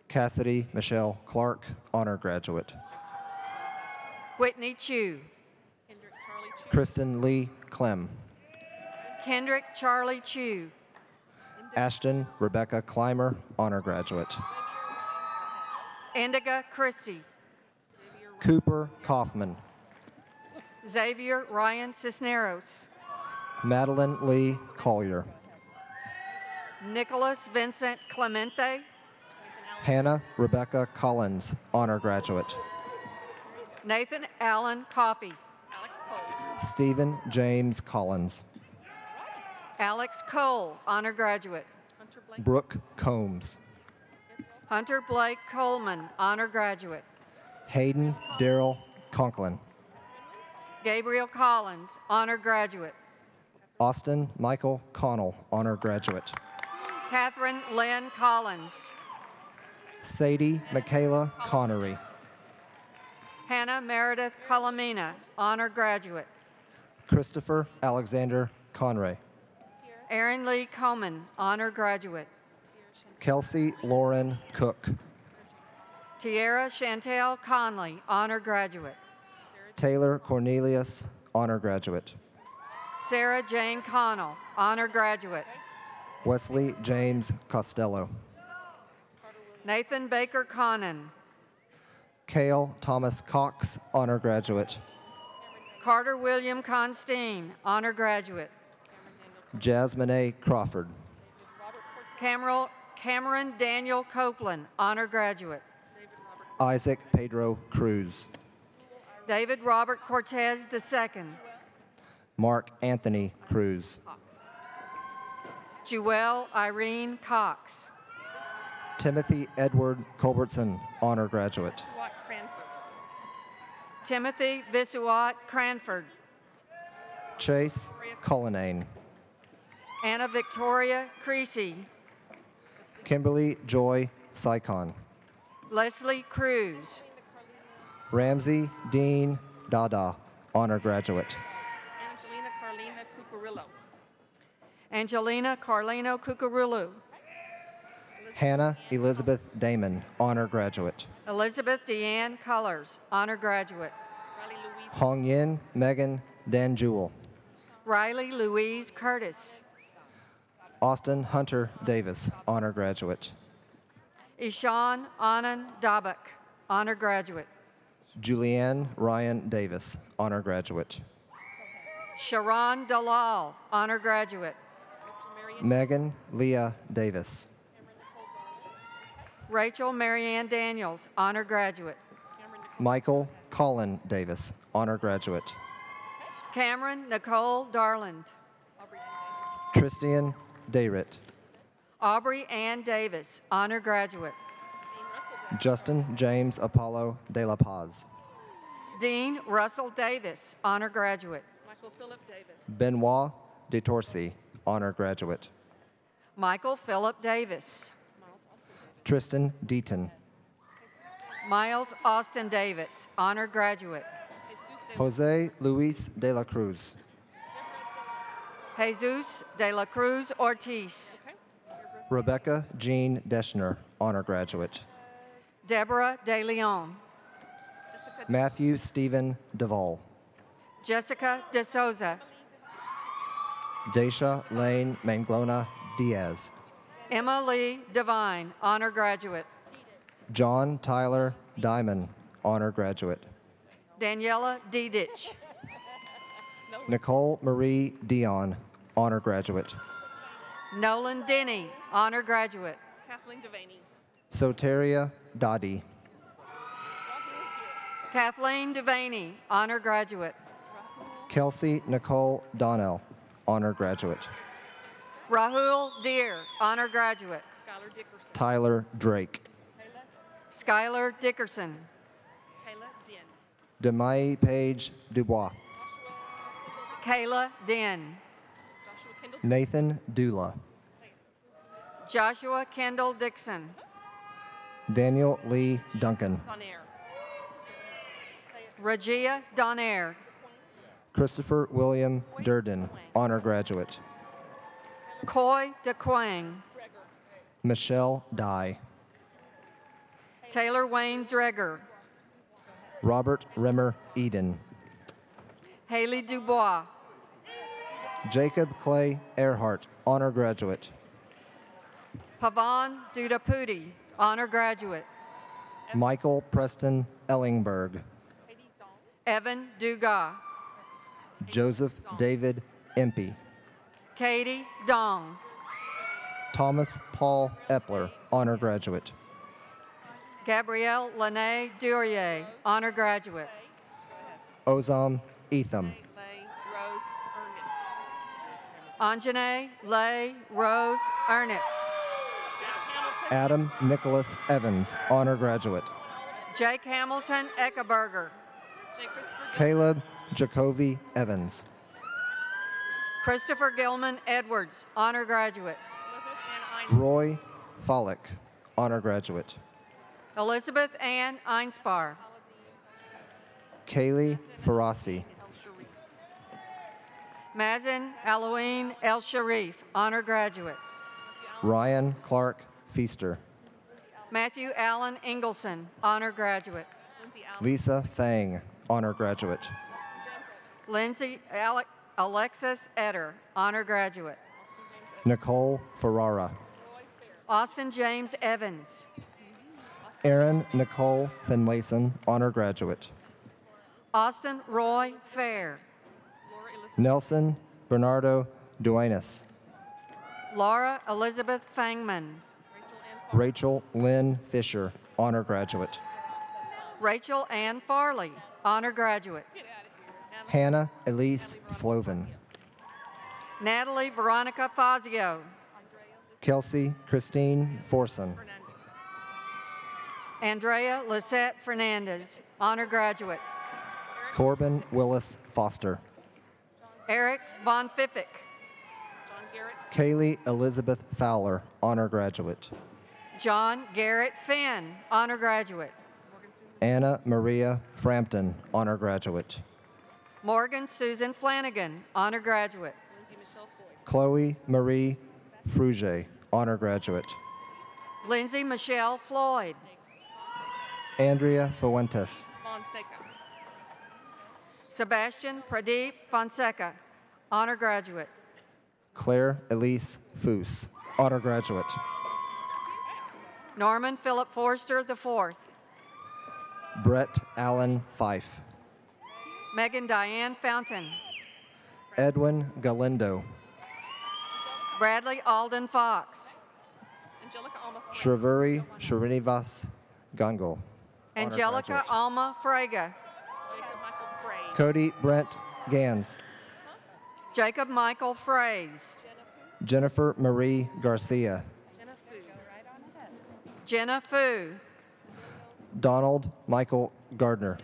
Cassidy Michelle Clark, honor graduate. Whitney Chu, Kendrick Charlie Chu. Kristen Lee Clem. Kendrick Charlie Chu, Ashton Rebecca Clymer, honor graduate. Indiga Christie, Cooper Kaufman. Xavier Ryan Cisneros, Madeline Lee Collier. Nicholas Vincent Clemente, Hannah Rebecca Collins, honor graduate. Nathan Allen Coffey, Alex Cole. Stephen James Collins. Alex Cole, honor graduate. Brooke Combs. Hunter Blake Coleman, honor graduate. Hayden Daryl Conklin. Gabriel Collins, honor graduate. Austin Michael Connell, honor graduate. Catherine Lynn Collins, Sadie Michaela Connery. Hannah Meredith Colomina, honor graduate. Christopher Alexander Conray. Aaron Lee Coleman, honor graduate. Kelsey Lauren Cook. Tierra Chantel Conley, honor graduate. Taylor Cornelius, honor graduate. Sarah Jane Connell, honor graduate. Wesley James Costello. Nathan Baker Connon, Kale Thomas Cox, honor graduate. Carter William Constein, honor graduate. Jasmine A. Crawford. Cameron, Cameron Daniel Copeland, honor graduate. Isaac Pedro Cruz. David Robert Cortez II, Mark Anthony Cruz. Jewel Irene Cox. Timothy Edward Culbertson, honor graduate. Timothy Visuat Cranford. Chase Cullinane. Anna Victoria Creasy. Kimberly Joy Sycon. Leslie Cruz. Ramsey Dean Dada, honor graduate. Angelina Carlina Cucurillo. Angelina Carlino Cucurulu. Hannah Elizabeth Damon, honor graduate. Elizabeth Deanne Colors, honor graduate. Hong Yin Megan Dan Jewell. Riley Louise Curtis. Austin Hunter Davis, honor graduate. Ishan Anand Dabak, honor graduate. Julianne Ryan Davis, honor graduate. Sharon Dalal, honor graduate. Megan Leah Davis. Rachel Marianne Daniels, honor graduate. Michael Colin Davis, honor graduate. Cameron Nicole Darland. Tristian Dayrit. Aubrey Ann Davis, honor graduate. Justin James Apollo De La Paz. Dean Russell Davis, honor graduate. Michael Philip Davis. Benoit De Torcy, honor graduate. Michael Philip Davis. Tristan Deaton. Miles Austin Davis, honor graduate. Jose Luis De La Cruz. Jesus de la Cruz Ortiz. Rebecca Jean Deschner, honor graduate. Deborah De Leon. Matthew Stephen Duvall. Jessica De Souza. Daisha Lane Manglona Diaz. Emma Lee Devine, honor graduate. John Tyler Diamond, honor graduate. Daniela Dedich. Nicole Marie Dion, honor graduate. Nolan Denny, honor graduate. Kathleen Devaney. Soteria Dadi. Kathleen Devaney, honor graduate. Kelsey Nicole Donnell, honor graduate. Rahul Deer, honor graduate. Skylar Dickerson. Tyler Drake. Skylar Dickerson. Kayla Dien. Demai Page Dubois. Kayla Den. Nathan Dula. Joshua Kendall Dixon. Daniel Lee Duncan. Regia Donaire. Christopher William Durden, honor graduate. Coy DeQuang. Michelle Dye. Taylor Wayne Dreger. Robert Rimmer Eden. Haley Dubois. Jacob Clay Earhart, honor graduate. Pavan Dudapudi, honor graduate. Michael Preston Ellingberg. Evan Dugas. Joseph David Impey. Katie Dong. Thomas Paul Epler, honor graduate. Gabrielle Lene Durier, honor graduate. Ozam Etham. Lay Rose Anjane Lay Rose Ernest. Adam Nicholas Evans, honor graduate. Jake Hamilton Eckeberger. Caleb Jacoby Evans. Christopher Gilman Edwards, honor graduate. Elizabeth Ann Ein. Roy Follick, honor graduate. Elizabeth Ann Einspar. Kaylee Farasi. El Sharif. Mazen Elohim El Sharif, honor graduate. Ryan Clark Feaster. Matthew Allen Ingleson, honor graduate. Lindsay Allen. Lisa Fang, honor graduate. Lindsay Alec Alexis Etter, honor graduate. Nicole Ferrara. Austin James Evans. Aaron Nicole Finlayson, honor graduate. Austin Roy Fair. Laura Elizabeth. Nelson Bernardo Duenas. Laura Elizabeth Fangman. Rachel Lynn Fisher, honor graduate. Rachel Ann Farley, honor graduate. Hannah Elise Floven. Natalie Veronica Fazio. Kelsey Christine Forson. Andrea Lisette Fernandez, honor graduate. Corbin Willis Foster. Eric Von Fiffick. John Garrett. Kaylee Elizabeth Fowler, honor graduate. John Garrett Finn, honor graduate. Anna Maria Frampton, honor graduate. Morgan Susan Flanagan, honor graduate. Lindsay Michelle Floyd. Chloe Marie Fruge, honor graduate. Lindsay Michelle Floyd. Andrea Fuentes. Fonseca. Sebastian Pradeep Fonseca, honor graduate. Claire Elise Foos, honor graduate. Norman Philip Forster IV. Brett Allen Fife. Megan Diane Fountain. Edwin Galindo. Bradley Alden Fox. Angelica Alma Frey. Shrivuri Srinivas Gangal. Angelica. Alma Frega. Jacob Michael Frey. Cody Brent Gans. Jacob Michael Fraze. Jennifer Marie Garcia. Jenna Fu. Jenna Fu. Donald Michael Gardner.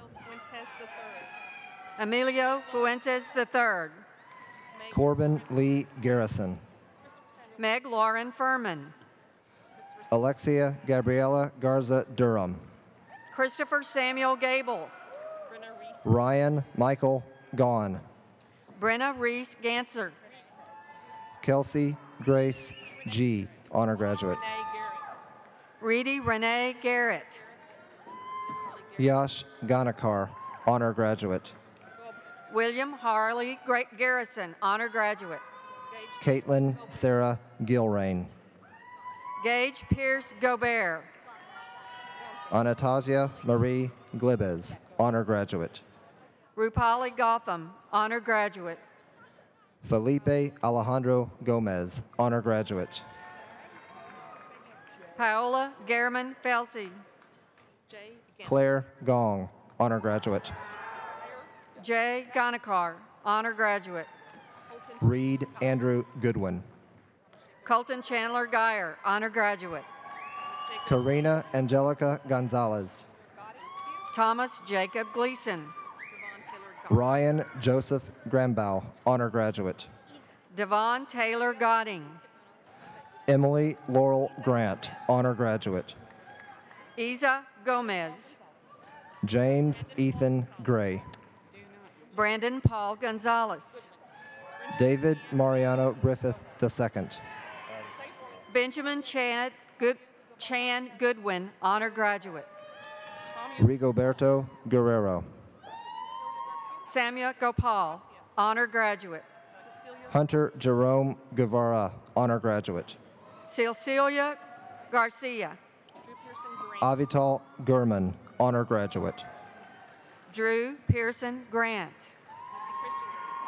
Emilio Fuentes III. Corbin Lee Garrison. Meg Lauren Furman. Alexia Gabriela Garza Durham. Christopher Samuel Gable. Ryan Michael Gahn. Brenna Reese Ganser. Kelsey Grace G. Honor graduate. Reedy Renee Garrett. Yash Ganakar. Honor graduate. William Harley Garrison, honor graduate. Caitlin Sarah Gilrain. Gage Pierce Gobert. Anastasia Marie Glibes, Honor graduate. Rupali Gotham, honor graduate. Felipe Alejandro Gomez. Honor graduate. Paola Garman Felsey. Jay Claire Gong. Honor graduate. Jay Ganakar, honor graduate. Reed Andrew Goodwin. Colton Chandler Geyer, honor graduate. Karina Angelica Gonzalez. Thomas Jacob Gleason. Devon Taylor Goff. Ryan Joseph Grambow. Honor graduate. Devon Taylor Godding. Emily Laurel Grant. Honor graduate. Isa Gomez. James Ethan Gray. Brandon Paul Gonzalez. David Mariano Griffith II. Benjamin Chad Good, Chan Goodwin, honor graduate. Rigoberto Guerrero. Samia Gopal, honor graduate. Hunter Jerome Guevara. Honor graduate. Cecilia Garcia. Drew Pearson Grant. Avital Gurman. Honor graduate. Drew Pearson Grant.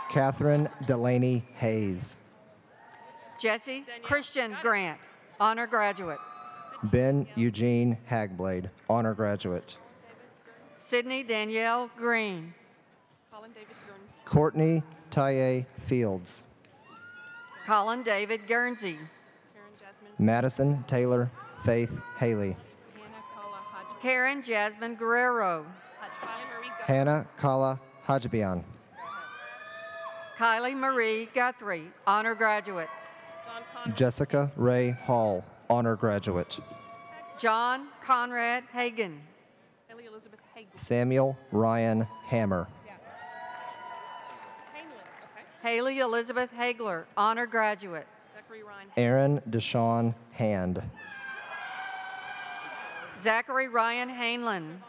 Catherine Delaney Hayes. Jesse Christian Grant, honor graduate. Ben Eugene Hagblade. Honor graduate. Sydney Danielle Green. Colin David Guernsey. Courtney Taye Fields. Colin David Guernsey. Karen Jasmine. Madison Taylor Faith Haley. Hannah Kala Haj. Karen Jasmine Guerrero. Kylie Marie Guthrie. Hannah Kala Hajbian. Kylie Marie Guthrie, honor graduate. Jessica Ray Hall. Honor graduate. John Conrad Hagan. Haley Elizabeth Hagen. Samuel Ryan Hammer. Hanlon. Okay. Haley Elizabeth Hagler, honor graduate. Zachary Ryan. Aaron Deshawn Hand. Zachary Ryan Hanlon.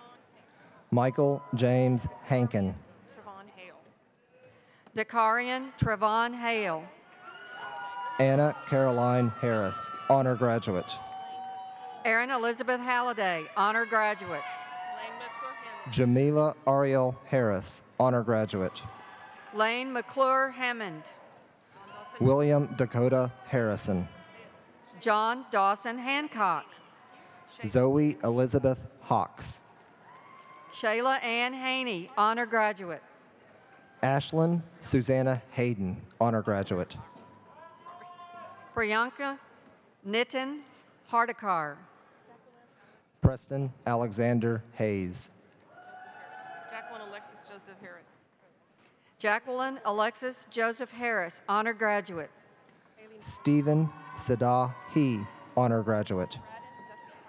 Michael James Hankin. Trevon Hale. Dakarian Trevon Hale. Anna Caroline Harris. Honor graduate. Erin Elizabeth Halliday, honor graduate. Lane McClure Hammond. Jamila Ariel Harris. Honor graduate. Lane McClure Hammond. William Dakota Harrison. John Dawson Hancock. Zoe Elizabeth Hawks. Shayla Ann Haney, honor graduate. Ashlyn Susanna Hayden. Honor graduate. Priyanka Nitin Hardikar. Preston Alexander Hayes. Jacqueline Alexis Joseph Harris. Jacqueline Alexis Joseph Harris, honor graduate. Stephen Sidah He, honor graduate.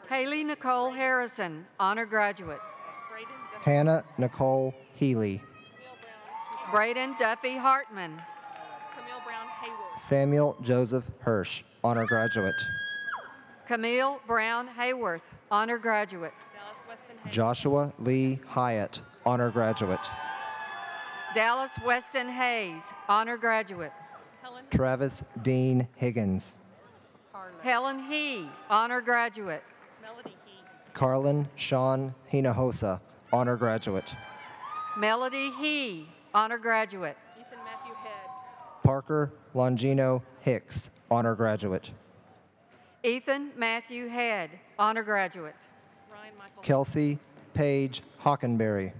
Haley Nicole Harrison, honor graduate. Hannah Nicole Healy. Braden Duffy Hartman. Camille Brown Hayward. Samuel Joseph Hirsch, honor graduate. Camille Brown Hayworth, honor graduate. Dallas Weston Hayes. Joshua Lee Hyatt, honor graduate. Dallas Weston Hayes, honor graduate. Helen Travis Dean Higgins. Helen He, honor graduate. Melody He. Carlin Sean Hinojosa, honor graduate. Melody He, honor graduate. Ethan Matthew Head. Parker Longino Hicks, honor graduate. Ethan Matthew Head, honor graduate. Ryan Michael. Kelsey Paige Hockenberry.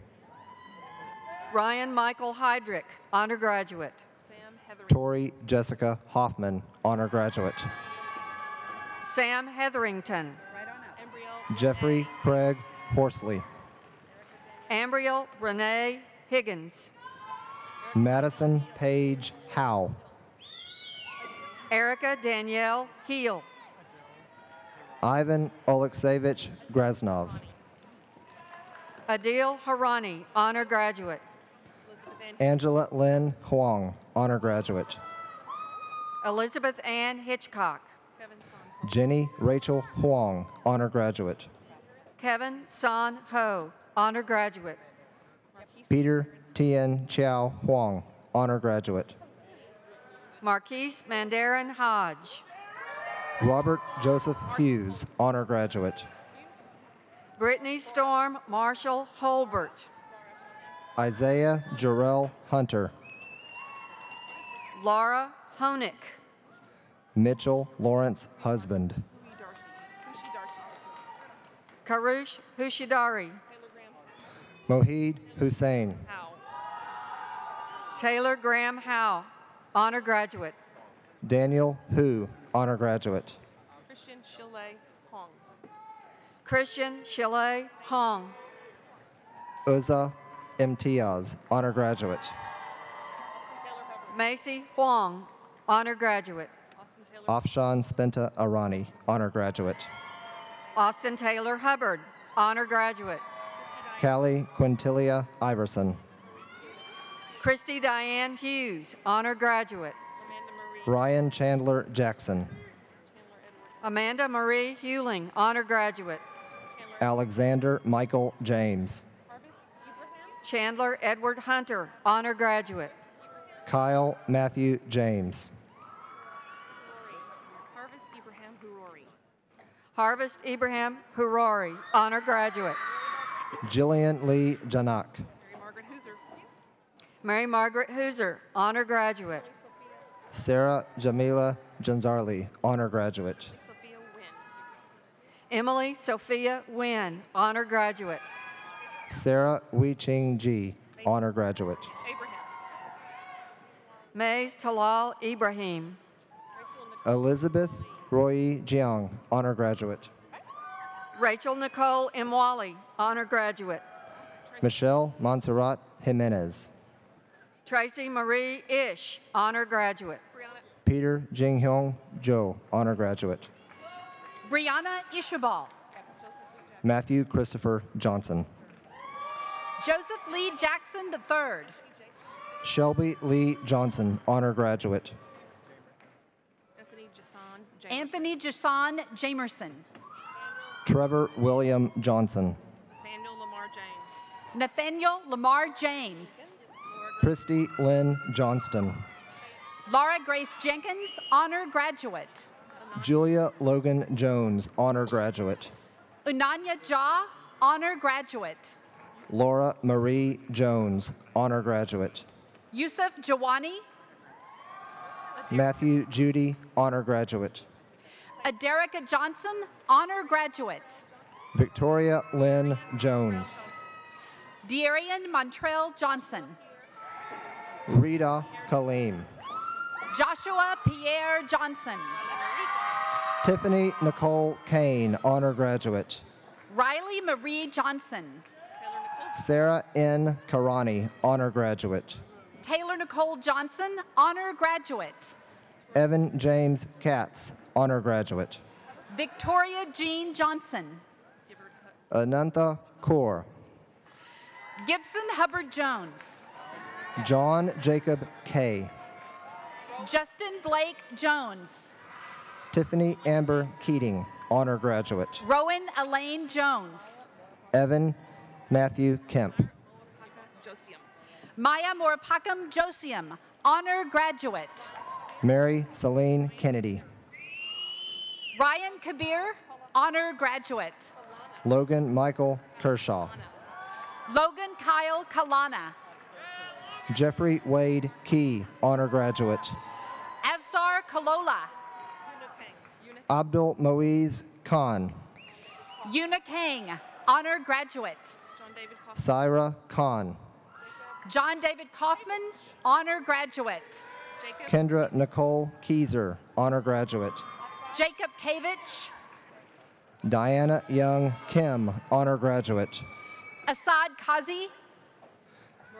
Ryan Michael Heydrich, honor graduate. Sam Heatherington. Tori Jessica Hoffman, honor graduate. Sam Hetherington. Embryo. Jeffrey Craig Horsley. Ambriel Renee Higgins. Madison Paige Howe. Erica Danielle Heel. Ivan Oleksevich Graznov. Adil Harani, honor graduate. Elizabeth Ann. Angela Lynn Huang, honor graduate. Elizabeth Ann Hitchcock. Kevin Son. Jenny Rachel Huang, honor graduate. Kevin San Ho, honor graduate. Peter Tien Chiao Huang, honor graduate. Marquise Mandarin Hodge. Robert Joseph Hughes, honor graduate. Brittany Storm Marshall Holbert. Isaiah Jarrell Hunter. Laura Honick. Mitchell Lawrence Husband. Hui Darcy. Hushi Karush Hushidari. Taylor Graham. Mohid Hussein. Howe. Taylor Graham Howe, honor graduate. Daniel Hu, honor graduate. Christian Shilei Hong. Christian Shilei Hong. Uza Imtiaz, honor graduate. Austin Taylor Hubbard. Macy Huang, honor graduate. Afshan Spenta Arani, honor graduate. Austin Taylor Hubbard, honor graduate. Callie Quintilia Iverson. Christy Diane Hughes, honor graduate. Ryan Chandler Jackson. Amanda Marie Hewling, honor graduate. Alexander Michael James. Harvest Ibrahim. Chandler Edward Hunter, honor graduate. Kyle Matthew James. Hurori. Harvest Ibrahim Hurori. Harvest Ibrahim Hurori, honor graduate. Jillian Lee Janak. Mary Margaret Hooser. Mary Margaret Hooser, honor graduate. Sarah Jamila Janzarli, honor graduate. Sophia Wynn. Emily Sophia Wynn, honor graduate. Sarah Wei Ching Ji, honor graduate. Abraham. Mays Talal Ibrahim. Elizabeth Roy Jiang, honor graduate. Rachel Nicole Imwali, honor graduate. Michelle Montserrat Jimenez. Tracy Marie Ish, honor graduate. Brianna. Peter Jinghyung Jo, honor graduate. Brianna Ishabal. Matthew Christopher Johnson. Joseph Lee Jackson III. Shelby Lee Johnson, honor graduate. Anthony Jason James. Jamerson. Trevor William Johnson. Nathaniel Lamar James. Nathaniel Lamar James. Christy Lynn Johnston. Laura Grace Jenkins, honor graduate. Julia Logan Jones, honor graduate. Unanya Jha, honor graduate. Laura Marie Jones, honor graduate. Yusuf Jawani, Matthew Judy, honor graduate. Aderica Johnson, honor graduate. Victoria Lynn Jones. Dearian Montrell Johnson. Rita Kaleem. Joshua Pierre Johnson. Tiffany Nicole Kane, honor graduate. Riley Marie Johnson. Sarah N. Karani, honor graduate. Taylor Nicole Johnson, honor graduate. Evan James Katz, honor graduate. Victoria Jean Johnson. Anantha Kaur. Gibson Hubbard Jones. John Jacob Kay. Justin Blake Jones. Tiffany Amber Keating, honor graduate. Rowan Elaine Jones. Evan Matthew Kemp. Maya Morapakam Josium, honor graduate. Mary Celine Kennedy. Ryan Kabir, honor graduate. Logan Michael Kershaw. Logan Kyle Kalana. Jeffrey Wade Key, honor graduate. Avsar Kalola. Abdul Moiz Khan. Yuna Kang, honor graduate. David Kaufman. Syra Khan. John David Kaufman, honor graduate. Jacob. Kendra Nicole Keyser, honor graduate. Jacob Kavich, Diana Young Kim, honor graduate. Assad Kazi,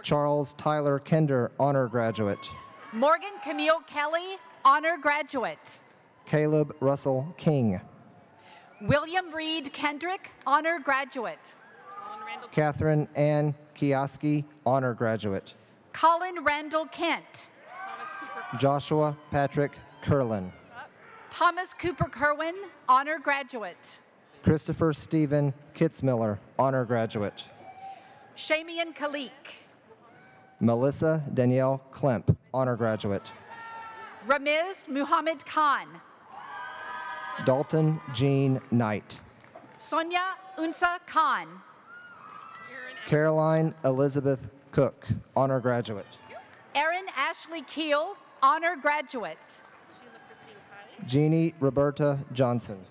Charles Tyler Kender, honor graduate. Morgan Camille Kelly, honor graduate. Caleb Russell King. William Reed Kendrick, honor graduate. Catherine Ann Kioski, honor graduate. Colin Randall Kent. Joshua Patrick Curlin. Thomas Cooper Kerwin, honor graduate. Christopher Stephen Kitzmiller, honor graduate. Shamian Khalik. Melissa Danielle Klemp, honor graduate. Ramiz Muhammad Khan. Dalton Jean Knight. Sonia Unsa Khan. Caroline Elizabeth Cook, honor graduate. Erin Ashley Keel, honor graduate. Sheila Christine Kiley. Jeannie Roberta Johnson.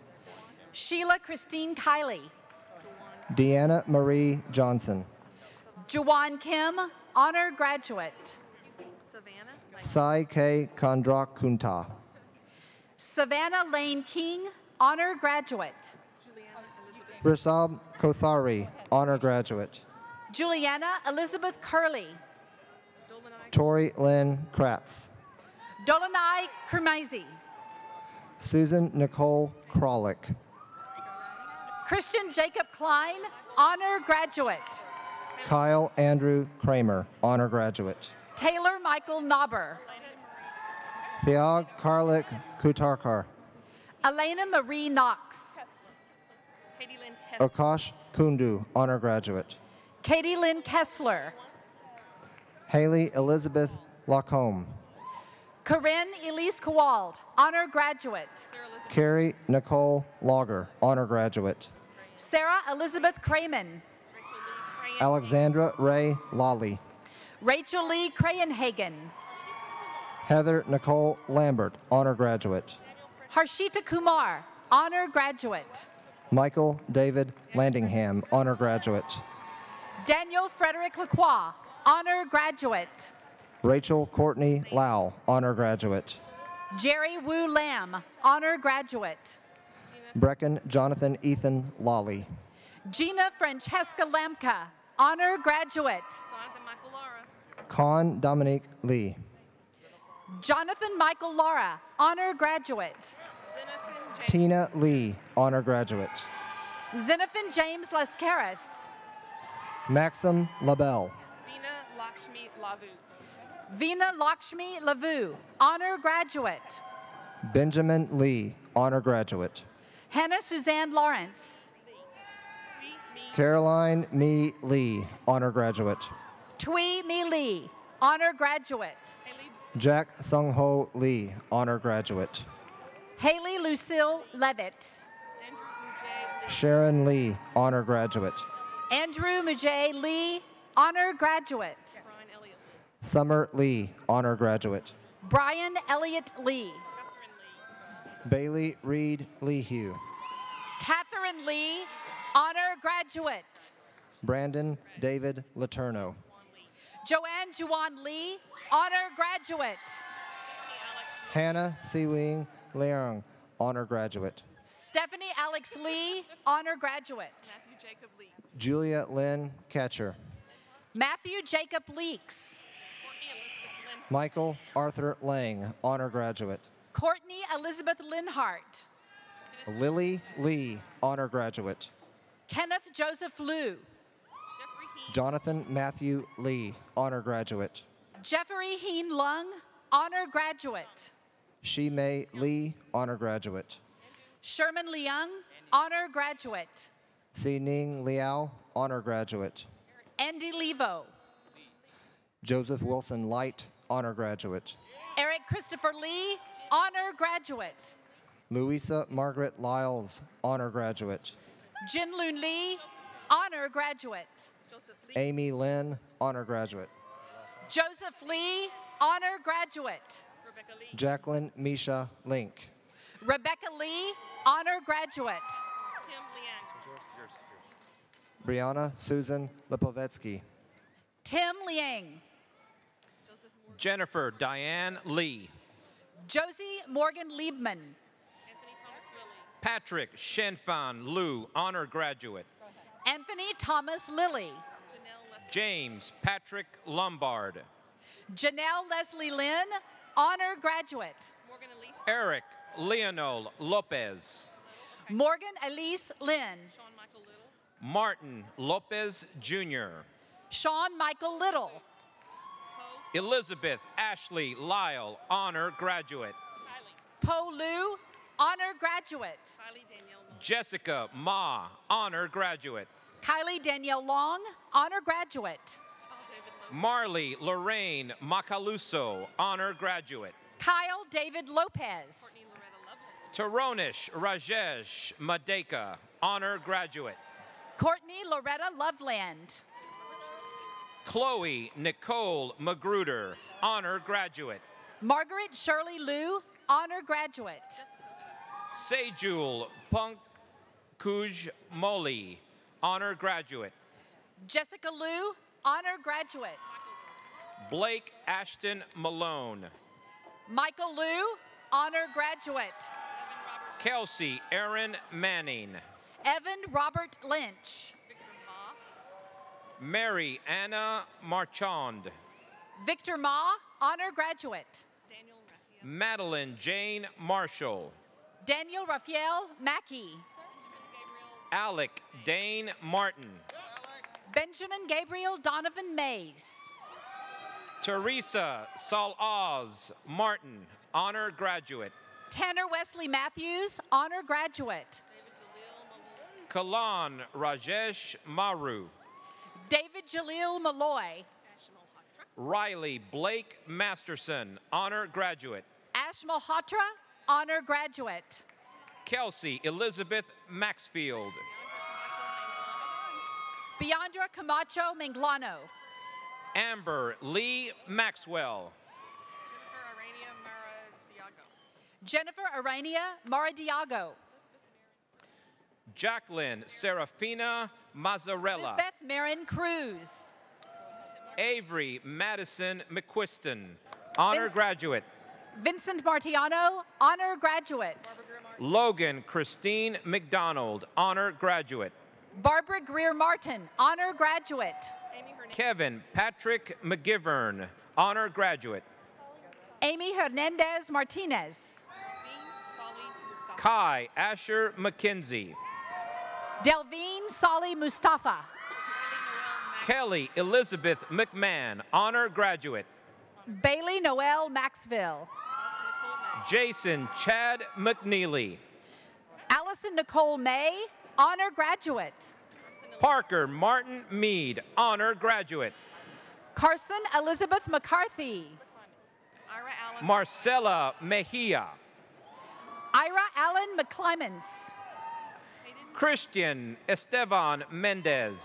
Sheila Christine Kiley. Deanna Marie Johnson. Juwan Kim, honor graduate. Savannah. Sai K. Kandra Kunta. Savannah Lane King, honor graduate. Risab Kothari, honor graduate. Juliana Elizabeth Curley. Tori Lynn Kratz. Dolanai Kermaizi. Susan Nicole Krolick. Christian Jacob Klein, honor graduate. Kyle Andrew Kramer, honor graduate. Taylor Michael Knobber. Theog Karlik Kutarkar. Elena Marie Knox. Akash Kundu, honor graduate. Katie Lynn Kessler. Haley Elizabeth Lacombe. Corinne Elise Kowald, honor graduate. Carrie Nicole Lager, honor graduate. Sarah Elizabeth Craman. Rachel Lee Crayon. Alexandra Ray Lawley. Rachel Lee Crayenhagen. Heather Nicole Lambert, honor graduate. Harshita Kumar, honor graduate. Michael David Landingham, honor graduate. Daniel Frederick Lacroix, honor graduate. Rachel Courtney Lau, honor graduate. Jerry Wu Lam, honor graduate. Brecken Jonathan Ethan Lawley. Gina Francesca Lamka, honor graduate. Jonathan Michael Lara. Con Dominique Lee. Jonathan Michael Laura, honor graduate. Tina Lee, honor graduate. Xenophon James Lascaris. Maxim LaBelle. Vina Lakshmi Lavu. Vina Lakshmi Lavu, honor graduate. Benjamin Lee, honor graduate. Hannah Suzanne Lawrence. Caroline Me Lee, honor graduate. Tui Me Lee, honor graduate. Jack Sung Ho Lee, honor graduate. Haley Lucille Levitt. Sharon Lee, honor graduate. Andrew Mujay Lee, honor graduate. Brian Elliott. Summer Lee, honor graduate. Brian Elliott Lee. Bailey Reed Leehue. Catherine Lee, honor graduate. Brandon David Laterno. Joanne Juwan Lee, honor graduate. Hannah Siwing Leung, honor graduate. Stephanie Alex Lee, honor graduate. Matthew Jacob Lee. Julia Lynn Catcher. Matthew Jacob Leeks. Courtney Elizabeth Lynn. Michael Arthur Lang, honor graduate. Courtney Elizabeth Linhart. Lily Lee, honor graduate. Kenneth Joseph Liu. Jonathan Matthew Lee, honor graduate. Jeffrey Heen Lung, honor graduate. Shi Mei Lee, honor graduate. Sherman Leung, honor graduate. Si Ning Liao, honor graduate. Andy Levo. Joseph Wilson Light, honor graduate. Eric Christopher Lee, honor graduate. Louisa Margaret Lyles, honor graduate. Jin Lun Lee, honor graduate. Amy Lynn, honor graduate. Joseph Lee, honor graduate. Jacqueline Misha Link. Rebecca Lee, honor graduate. Tim Liang. Brianna Susan Lipovetsky. Tim Liang. Jennifer Diane Lee. Josie Morgan Liebman. Anthony Thomas Lilly. Patrick Shenfan Liu, honor graduate. Anthony Thomas Lilly. James Patrick Lombard. Janelle Leslie Lynn, honor graduate. Morgan Elise. Eric Leonel Lopez. Morgan Elise Lynn. Sean Michael Little. Martin Lopez Jr. Sean Michael Little. Elizabeth Ashley Lyle, honor graduate. Po Lu, honor graduate. Kylie Danielle Long. Jessica Ma, honor graduate. Kylie Danielle Long, honor graduate. Kyle David Lowe. Marley Lorraine Macaluso, honor graduate. Kyle David Lopez. Taronish Rajesh Madeka, honor graduate. Courtney Loretta Loveland. Chloe Nicole Magruder, honor graduate. Margaret Shirley Liu, honor graduate. Sejul Punk Kuj Moli, honor graduate. Jessica Liu, honor graduate. Blake Ashton Malone. Michael Liu, honor graduate. Kelsey Aaron Manning. Evan Robert Lynch. Victor Ma. Mary Anna Marchand. Victor Ma, honor graduate. Daniel Raphael. Madeline Jane Marshall. Daniel Raphael Mackey. Alec Dane Martin. Benjamin Gabriel Donovan Mays. Teresa Salaz Martin, honor graduate. Tanner Wesley Matthews, honor graduate. Kalan Rajesh Maru. David Jalil Malloy. Riley Blake Masterson, honor graduate. Ash Malhotra, honor graduate. Kelsey Elizabeth Maxfield. Biandra Camacho Manglano. Amber Lee Maxwell. Jennifer Arania Mara Diago. Jennifer Arania Maradiago. Jacqueline Serafina Mazzarella. Elizabeth Marin Cruz. Avery Madison McQuiston, honor graduate. Vincent Martiano, honor graduate. Logan Christine McDonald, honor graduate. Barbara Greer Martin, honor graduate. Kevin Patrick McGivern, honor graduate. Amy Hernandez Martinez. Dean Solly Mustafa. Kai Asher McKenzie. Delvine Sali Mustafa. Kelly Elizabeth McMahon, honor graduate. Bailey Noel Maxville. Jason Chad McNeely. Allison Nicole May, honor graduate. Parker Martin Mead, honor graduate. Carson Elizabeth McCarthy. Marcella. Mejia. Ira Allen McClemens. Christian Esteban Mendez.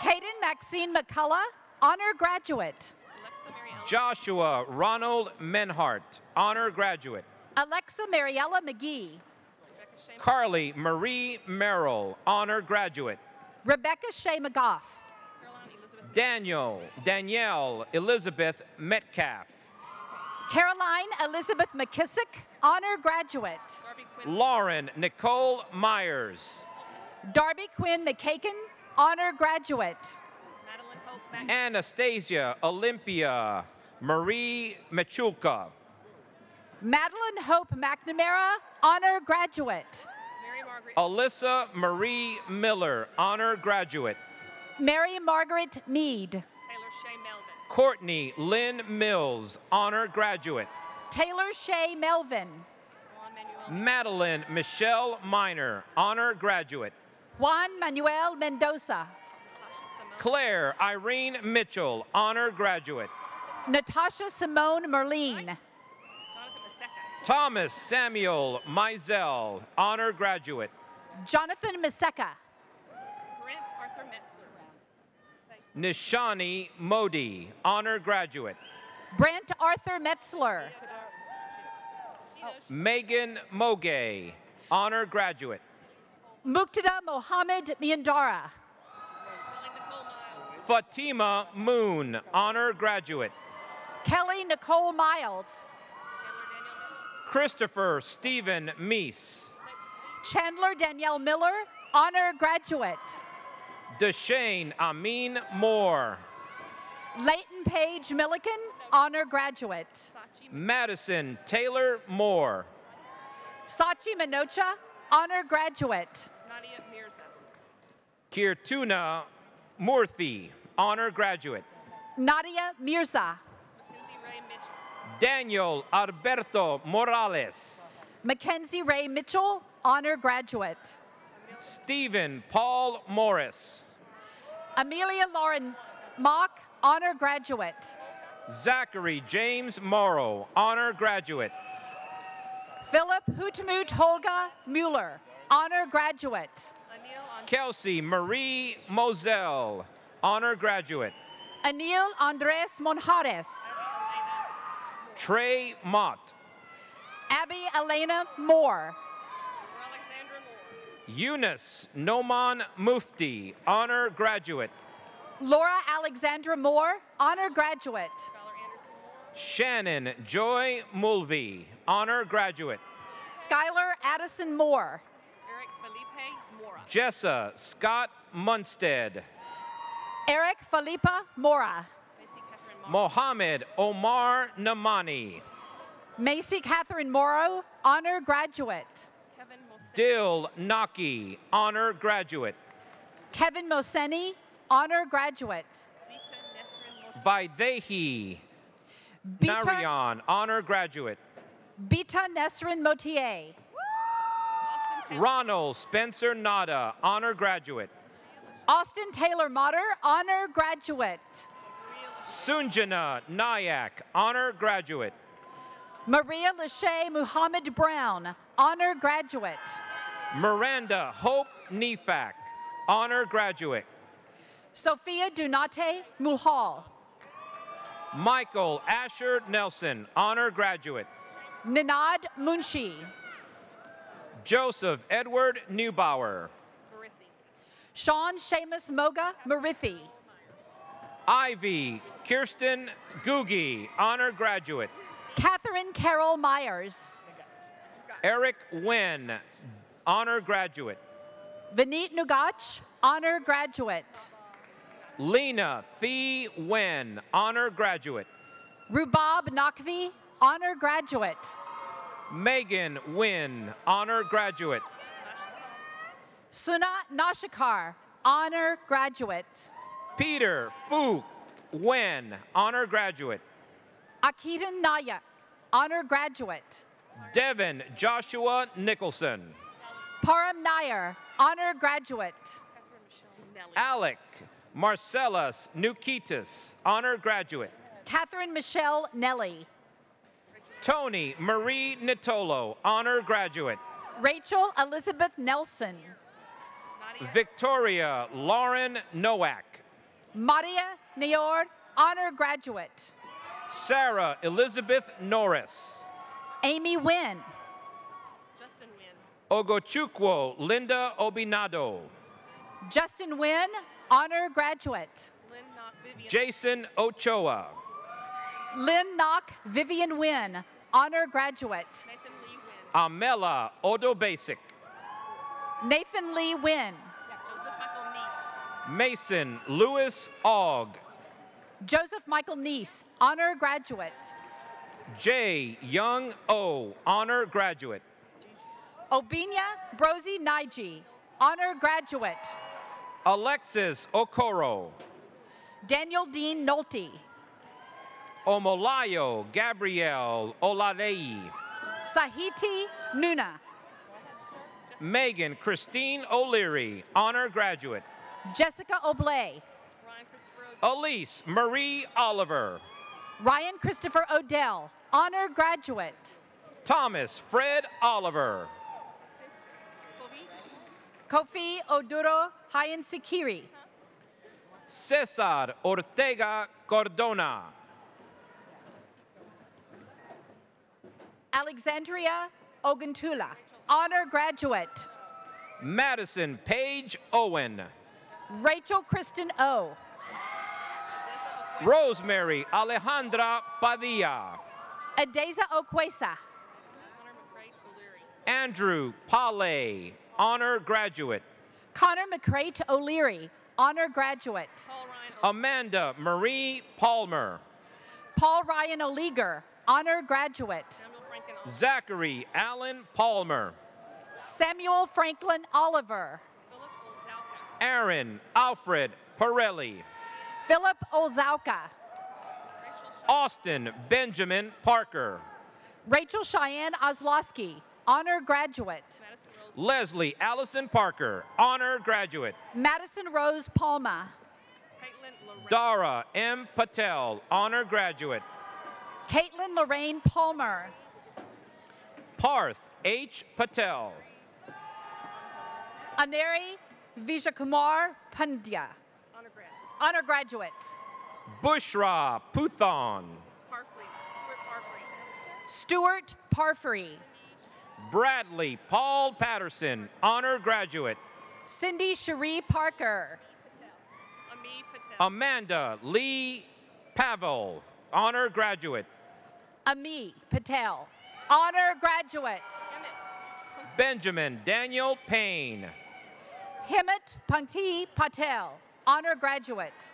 Caden Maxine McCullough, honor graduate. Alexa Mary Joshua Ronald Menhart, honor graduate. Alexa Mariella McGee. Carly Marie Merrill, honor graduate. Rebecca Shea McGough. Daniel Danielle Elizabeth Metcalf. Caroline Elizabeth McKissick, honor graduate. Lauren Nicole Myers. Darby Quinn McCakin, honor graduate. Anastasia Olympia Marie Mechulka. Madeline Hope McNamara, honor graduate. Alyssa Marie Miller, honor graduate. Mary Margaret Mead. Courtney Lynn Mills, honor graduate. Taylor Shea Melvin. Madeline Michelle Miner, honor graduate. Juan Manuel Mendoza. Claire Irene Mitchell, honor graduate. Natasha Simone Merlene. Thomas Samuel Mizell, honor graduate. Jonathan Miseka. Brent Arthur Metzler. Nishani Modi, honor graduate. Brent Arthur Metzler. Megan Mogay, honor graduate. Muqtada Mohammed Miandara. Fatima Moon, honor graduate. Kelly Nicole Miles. Christopher Stephen Meese. Chandler Danielle Miller, honor graduate. Deshane Amin Moore. Leighton Page Milliken, honor graduate. Madison Taylor Moore. Sachi Manocha, honor graduate. Nadia Mirza. Kirtuna Murthy, honor graduate. Nadia Mirza. Mackenzie Ray Mitchell. Daniel Alberto Morales. Mackenzie Ray Mitchell, honor graduate. Stephen Paul Morris. Amelia Lauren Mock, honor graduate. Zachary James Morrow, honor graduate. Philip Hutmut Holga Mueller, honor graduate. Kelsey Marie Moselle, honor graduate. Anil Andres Monjares. Trey Mott. Abby Elena Moore. Alexandra Moore. Eunice Noman Mufti, honor graduate. Laura Alexandra Moore, honor graduate. Scholar Anderson Moore. Shannon Joy Mulvey, honor graduate. Skylar Addison Moore. Eric Felipe Mora. Jessa Scott Munstead. Eric Felipe Mora. Macy Mohammed Omar Namani. Macy Catherine Morrow, honor graduate. Kevin Mosek. Dill Naki, honor graduate. Kevin Moseni, honor graduate. Lita Nesrin Moti. Vaidehi Bita, Narayan, honor graduate. Bita Nesrin Motier. Austin Ronald Spencer Nada, honor graduate. Austin Taylor Motter, honor graduate. Sunjana Nayak, honor graduate. Maria Lachey Muhammad Brown, honor graduate. Miranda Hope Nefak, honor graduate. Sophia Dunate Mulhall. Michael Asher Nelson, honor graduate. Ninad Munshi. Joseph Edward Neubauer. Sean Seamus Moga Marithi. Ivy Kirsten Googie, honor graduate. Catherine Carol Myers. Eric Nguyen, honor graduate. Vineet Nugach, honor graduate. Lena Thee Nguyen, honor graduate. Rubab Nakvi, honor graduate. Megan Nguyen, honor graduate. Suna Nashikar, honor graduate. Peter Fu Nguyen, honor graduate. Akitan Nayak, honor graduate. Devin Joshua Nicholson. Param Nair, honor graduate. Catherine Michelle Nelly. Alec Marcellus Nukitis, honor graduate. Catherine Michelle Nelly. Tony Marie Nitolo, honor graduate. Rachel Elizabeth Nelson. Victoria Lauren Nowak. Maria Nior, honor graduate. Sarah Elizabeth Norris. Amy Nguyen. Justin Nguyen. Ogochukwu Linda Obinado. Justin Nguyen, honor graduate. Lynn Knott Vivian. Jason Ochoa. Lynn Knock Vivian Nguyen, honor graduate. Nathan Lee Nguyen. Amela Odobasic. Nathan Lee Nguyen. Joseph Mason Lewis Ogg. Joseph Michael Neese, honor graduate. J. Young O, honor graduate. Obinia Brosi Naiji, honor graduate. Alexis Okoro. Daniel Dean Nolte. Omolayo Gabrielle Olalei. Sahiti Nuna. Megan Christine O'Leary, honor graduate. Jessica Oblay. Ryan Christopher O'Donnell. Elise Marie Oliver. Ryan Christopher Odell, honor graduate. Thomas Fred Oliver. Kofi Oduro Hayan Sikiri. Cesar Ortega Cordona. Alexandria Oguntula, honor graduate. Madison Page Owen. Rachel Kristen O. Rosemary Alejandra Padilla. Adeza Okwesa. Connor McCray O'Leary. Andrew Pale, honor graduate. Connor McCray to O'Leary, honor graduate. Amanda Marie Palmer. Paul Ryan Oleger, honor graduate. Samuel Franklin Oliver. Zachary Allen Palmer. Samuel Franklin Oliver. Aaron Alfred Pirelli. Philip Olzauka. Austin Benjamin Parker. Rachel Cheyenne Oslowski, honor graduate. Leslie Allison Parker, honor graduate. Madison Rose Palma. Caitlin Lorraine. Dara M. Patel, honor graduate. Caitlin Lorraine Palmer. Parth H. Patel. Aneri Vijakumar Pandya, Honor grad. honor graduate. Bushra Puthon. Stuart Parfrey. Bradley Paul Patterson, honor graduate. Cindy Cherie Parker. Ami Patel. Amanda Lee Pavel, honor graduate. Ami Patel, honor graduate. Benjamin Daniel Payne. Himmat Pankti Patel, honor graduate.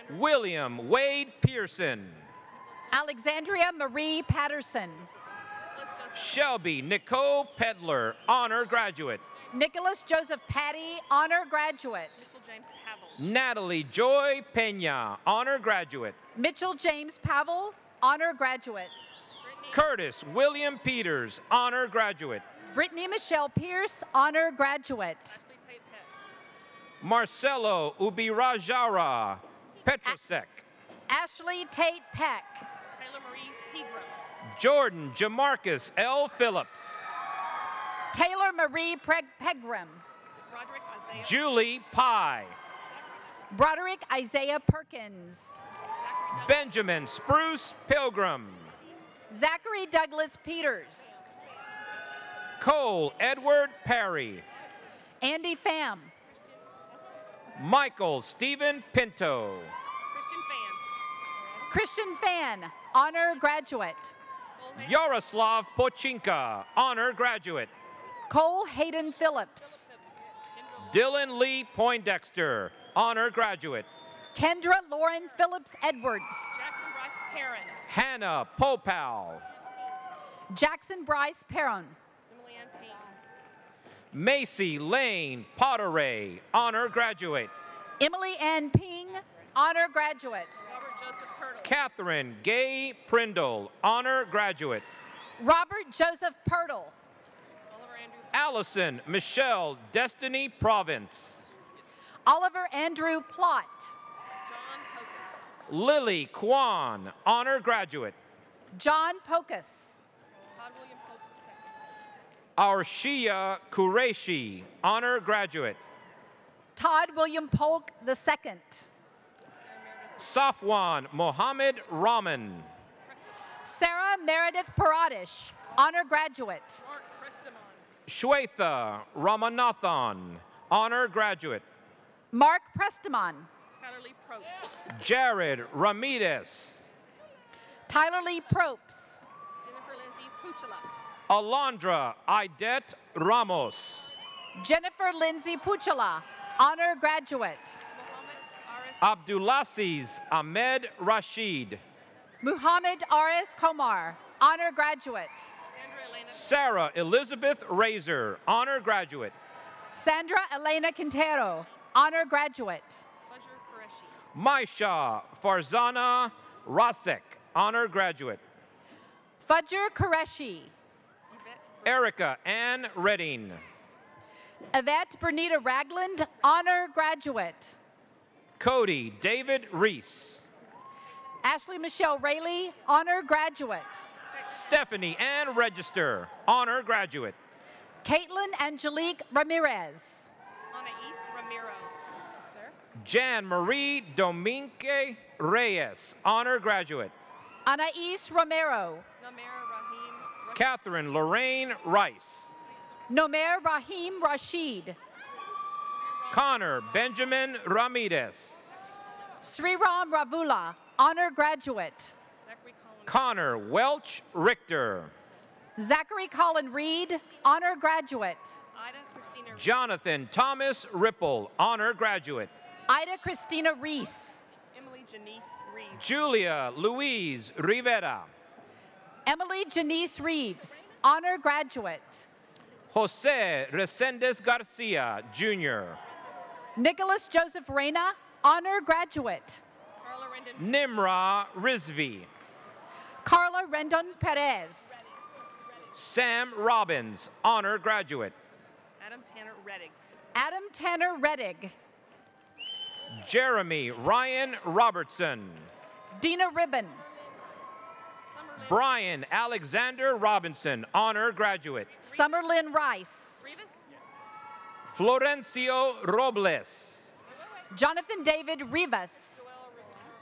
Alexander. William Wade Pearson. Alexandria Marie Patterson. Shelby Nicole Pedler, honor graduate. Nicholas Joseph Patty, honor graduate. Mitchell James Havel. Natalie Joy Pena, honor graduate. Mitchell James Pavel, honor graduate. Brittany. Curtis William Peters, honor graduate. Brittany Michelle Pierce, honor graduate. Ashley Tate Peck. Marcelo Ubirajara Petrosek. Ashley Tate Peck. Taylor Marie Pegram. Jordan Jamarcus L. Phillips. Taylor Marie Preg- Pegram. Roderick Isaiah. Julie Pye. Broderick Isaiah Perkins. Benjamin Spruce Pilgrim. Zachary Douglas Peters. Cole Edward Perry. Andy Pham. Michael Stephen Pinto. Christian Phan. Christian Phan, honor graduate. Yaroslav Pochinka, honor graduate. Cole Hayden Phillips. Dylan Lee Poindexter, honor graduate. Kendra Lauren Phillips Edwards. Jackson Bryce Perrin. Hannah Popal. Jackson Bryce Perron. Emily Ann Payne. Macy Lane Potteray, honor graduate. Emily Ann Ping, honor graduate. Robert Joseph Pirtle. Catherine Gay Prindle, honor graduate. Robert Joseph Pirtle. Oliver Andrew. Allison Michelle Destiny Province. Oliver Andrew Plott. John Hocus. Lily Kwan, honor graduate. John Pocus. Todd William Pope II. Arshia Qureshi, honor graduate. Todd William Polk II. Safwan Mohammed Rahman. Sarah Meredith Paradish, honor graduate. Mark Prestamon. Shwetha Ramanathan, honor graduate. Mark Prestamon. Tyler Lee Proch. Jared Ramirez. Tyler Lee Propes. Jennifer Lindsay Puchala. Alondra Idet Ramos. Jennifer Lindsay Puchala, honor graduate. Abdulaziz Ahmed Rashid. Muhammad Aris Komar, honor graduate. Sarah Elizabeth Razor, honor graduate. Sandra Elena Quintero, honor graduate. Maisha Farzana Rasek, honor graduate. Fajr Qureshi. Erica Ann Redding. Yvette Bernita Ragland, honor graduate. Cody David Reese. Ashley Michelle Rayleigh, honor graduate. Stephanie Ann Register, honor graduate. Caitlin Angelique Ramirez. Anais Ramiro. Sir. Jan Marie Domingue Reyes, honor graduate. Anais Romero. Namera Rahim. Catherine Lorraine Rice. Nomer Rahim Rashid. Connor Benjamin Ramirez. Sriram Ravula, honor graduate. Connor Welch Richter. Zachary Colin Reed, honor graduate. Ida Christina. Jonathan Thomas Ripple, honor graduate. Ida Christina Reese. Emily Janice Reed. Julia Louise Rivera. Emily Janice Reeves, honor graduate. Jose Resendez Garcia, Jr. Nicholas Joseph Reyna, honor graduate. Carla Rendon. Nimra Rizvi. Carla Rendon Perez. Sam Robbins, honor graduate. Adam Tanner Reddick. Adam Tanner Reddig. Jeremy Ryan Robertson. Dina Ribbon. Brian Alexander Robinson, honor graduate. Summerlin Rice. Rivas. Florencio Robles. Jonathan David Rivas.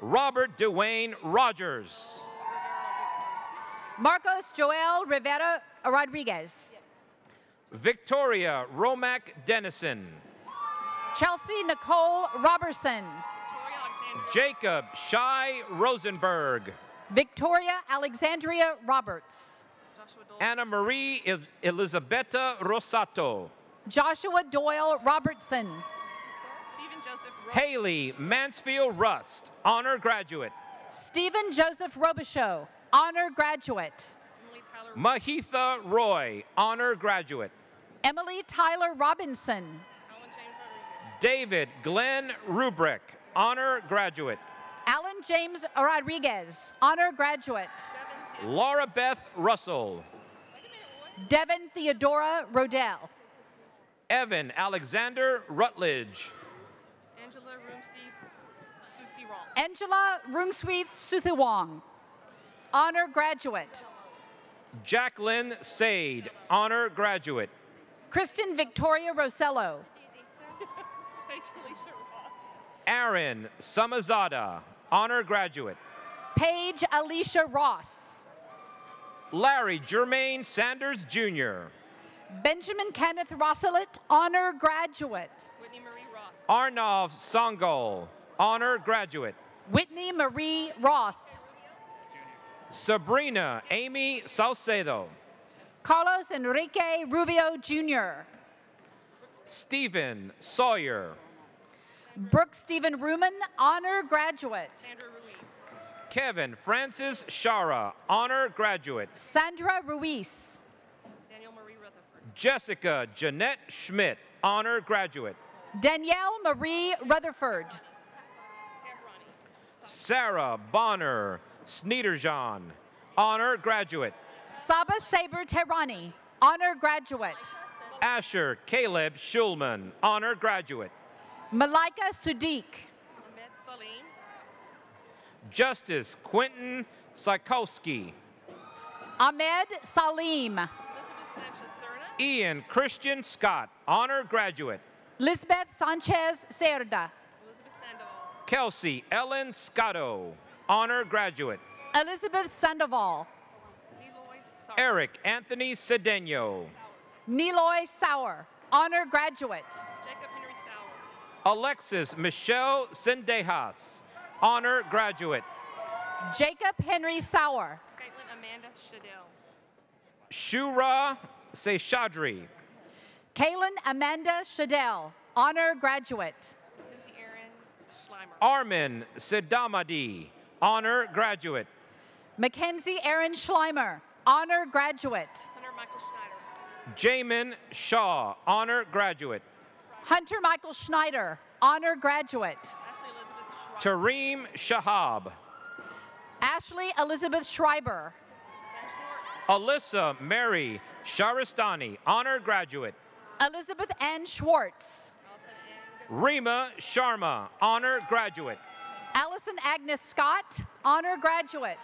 Robert Dwayne Rogers. Marcos Joel Rivera Rodriguez. Victoria Romack Dennison. Chelsea Nicole Robertson. Jacob Shai Rosenberg. Victoria Alexandria Roberts. Anna Marie El- Elizabetta Rosato. Joshua Doyle Robertson. Stephen Joseph. Ro- Haley Mansfield Rust, honor graduate. Stephen Joseph Robichaud, honor graduate. Mahitha Roy, honor graduate. Emily Tyler Robinson. Alan James Rodriguez. David Glenn Rubrick, honor graduate. Alan James Rodriguez, honor graduate. Laura Beth Russell. Devin Theodora Rodell. Evan Alexander Rutledge. Angela Roomsteed. Suti Wrong. Angela Rungsweet Suthiwong, honor graduate. Jacqueline Sade, honor graduate. Kristen Victoria Rosello. Rachel Alicia Aaron Samazada, honor graduate. Paige Alicia Ross. Larry Jermaine Sanders Jr. Benjamin Kenneth Rosselet, honor graduate. Whitney Marie Roth. Arnav Songol, honor graduate. Whitney Marie Roth. Sabrina Amy Salcedo. Carlos Enrique Rubio Jr. Stephen Sawyer. Brooke Stephen Ruman, honor graduate. Sandra Ruiz. Kevin Francis Shara, honor graduate. Sandra Ruiz. Daniel Marie Rutherford. Jessica Jeanette Schmidt, honor graduate. Danielle Marie Rutherford. Tamrani. Sarah Bonner Sneederjan, honor graduate. Saba Saber Terani, honor graduate. Asher Caleb Schulman, honor graduate. Malika Sudik. Ahmed Salim. Justice Quentin Sikowski. Ahmed Salim. Elizabeth Sanchez Serna. Ian Christian Scott, honor graduate. Lisbeth Sanchez Cerda. Elizabeth Sandoval. Kelsey Ellen Scotto, honor graduate. Elizabeth Sandoval. Eloy Sar. Eric Anthony Cedeno. Niloy Sauer, honor graduate. Jacob Henry Sauer. Alexis Michelle Sendejas, honor graduate. Jacob Henry Sauer. Caitlin Amanda Shadell. Shura Seshadri. Kaylin Amanda Shadell, honor graduate. Lindsay Aaron Schleimer. Armin Sidamadi, honor graduate. Mackenzie Aaron Schleimer, honor graduate. Hunter Michael Schneider. Jamin Shaw, honor graduate. Hunter Michael Schneider, honor graduate. Ashley Elizabeth Schreiber. Tareem Shahab. Ashley Elizabeth Schreiber. Alyssa Mary Sharistani, honor graduate. Elizabeth Ann Schwartz. Rima Sharma, honor graduate. Allison Agnes Scott, honor graduate.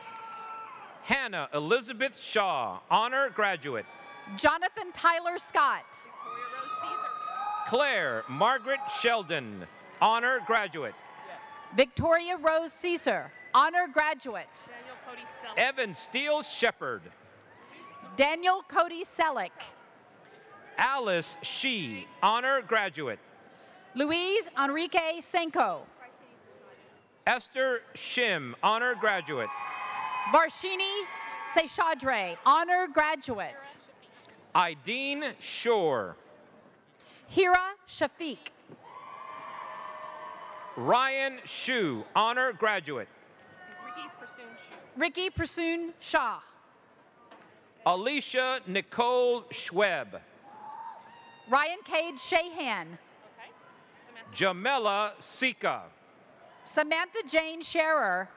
Hannah Elizabeth Shaw, honor graduate. Jonathan Tyler Scott. Victoria Rose Caesar. Claire Margaret Sheldon, honor graduate. Victoria Rose Caesar, honor graduate. Daniel Cody Selleck. Evan Steele Shepard. Daniel Cody Selleck. Alice She, honor graduate. Luis Enrique Senko. Esther Shim, honor graduate. Varshini Seshadre, honor graduate. Ideen Shore. Hira Shafiq. Ryan Shu, honor graduate. Ricky Prasoon Shu. Ricky Pursoon Shaw. Alicia Nicole Schweb. Ryan Cade Shahan. Okay. Samantha. Jamela Sika. Samantha Jane Scherer.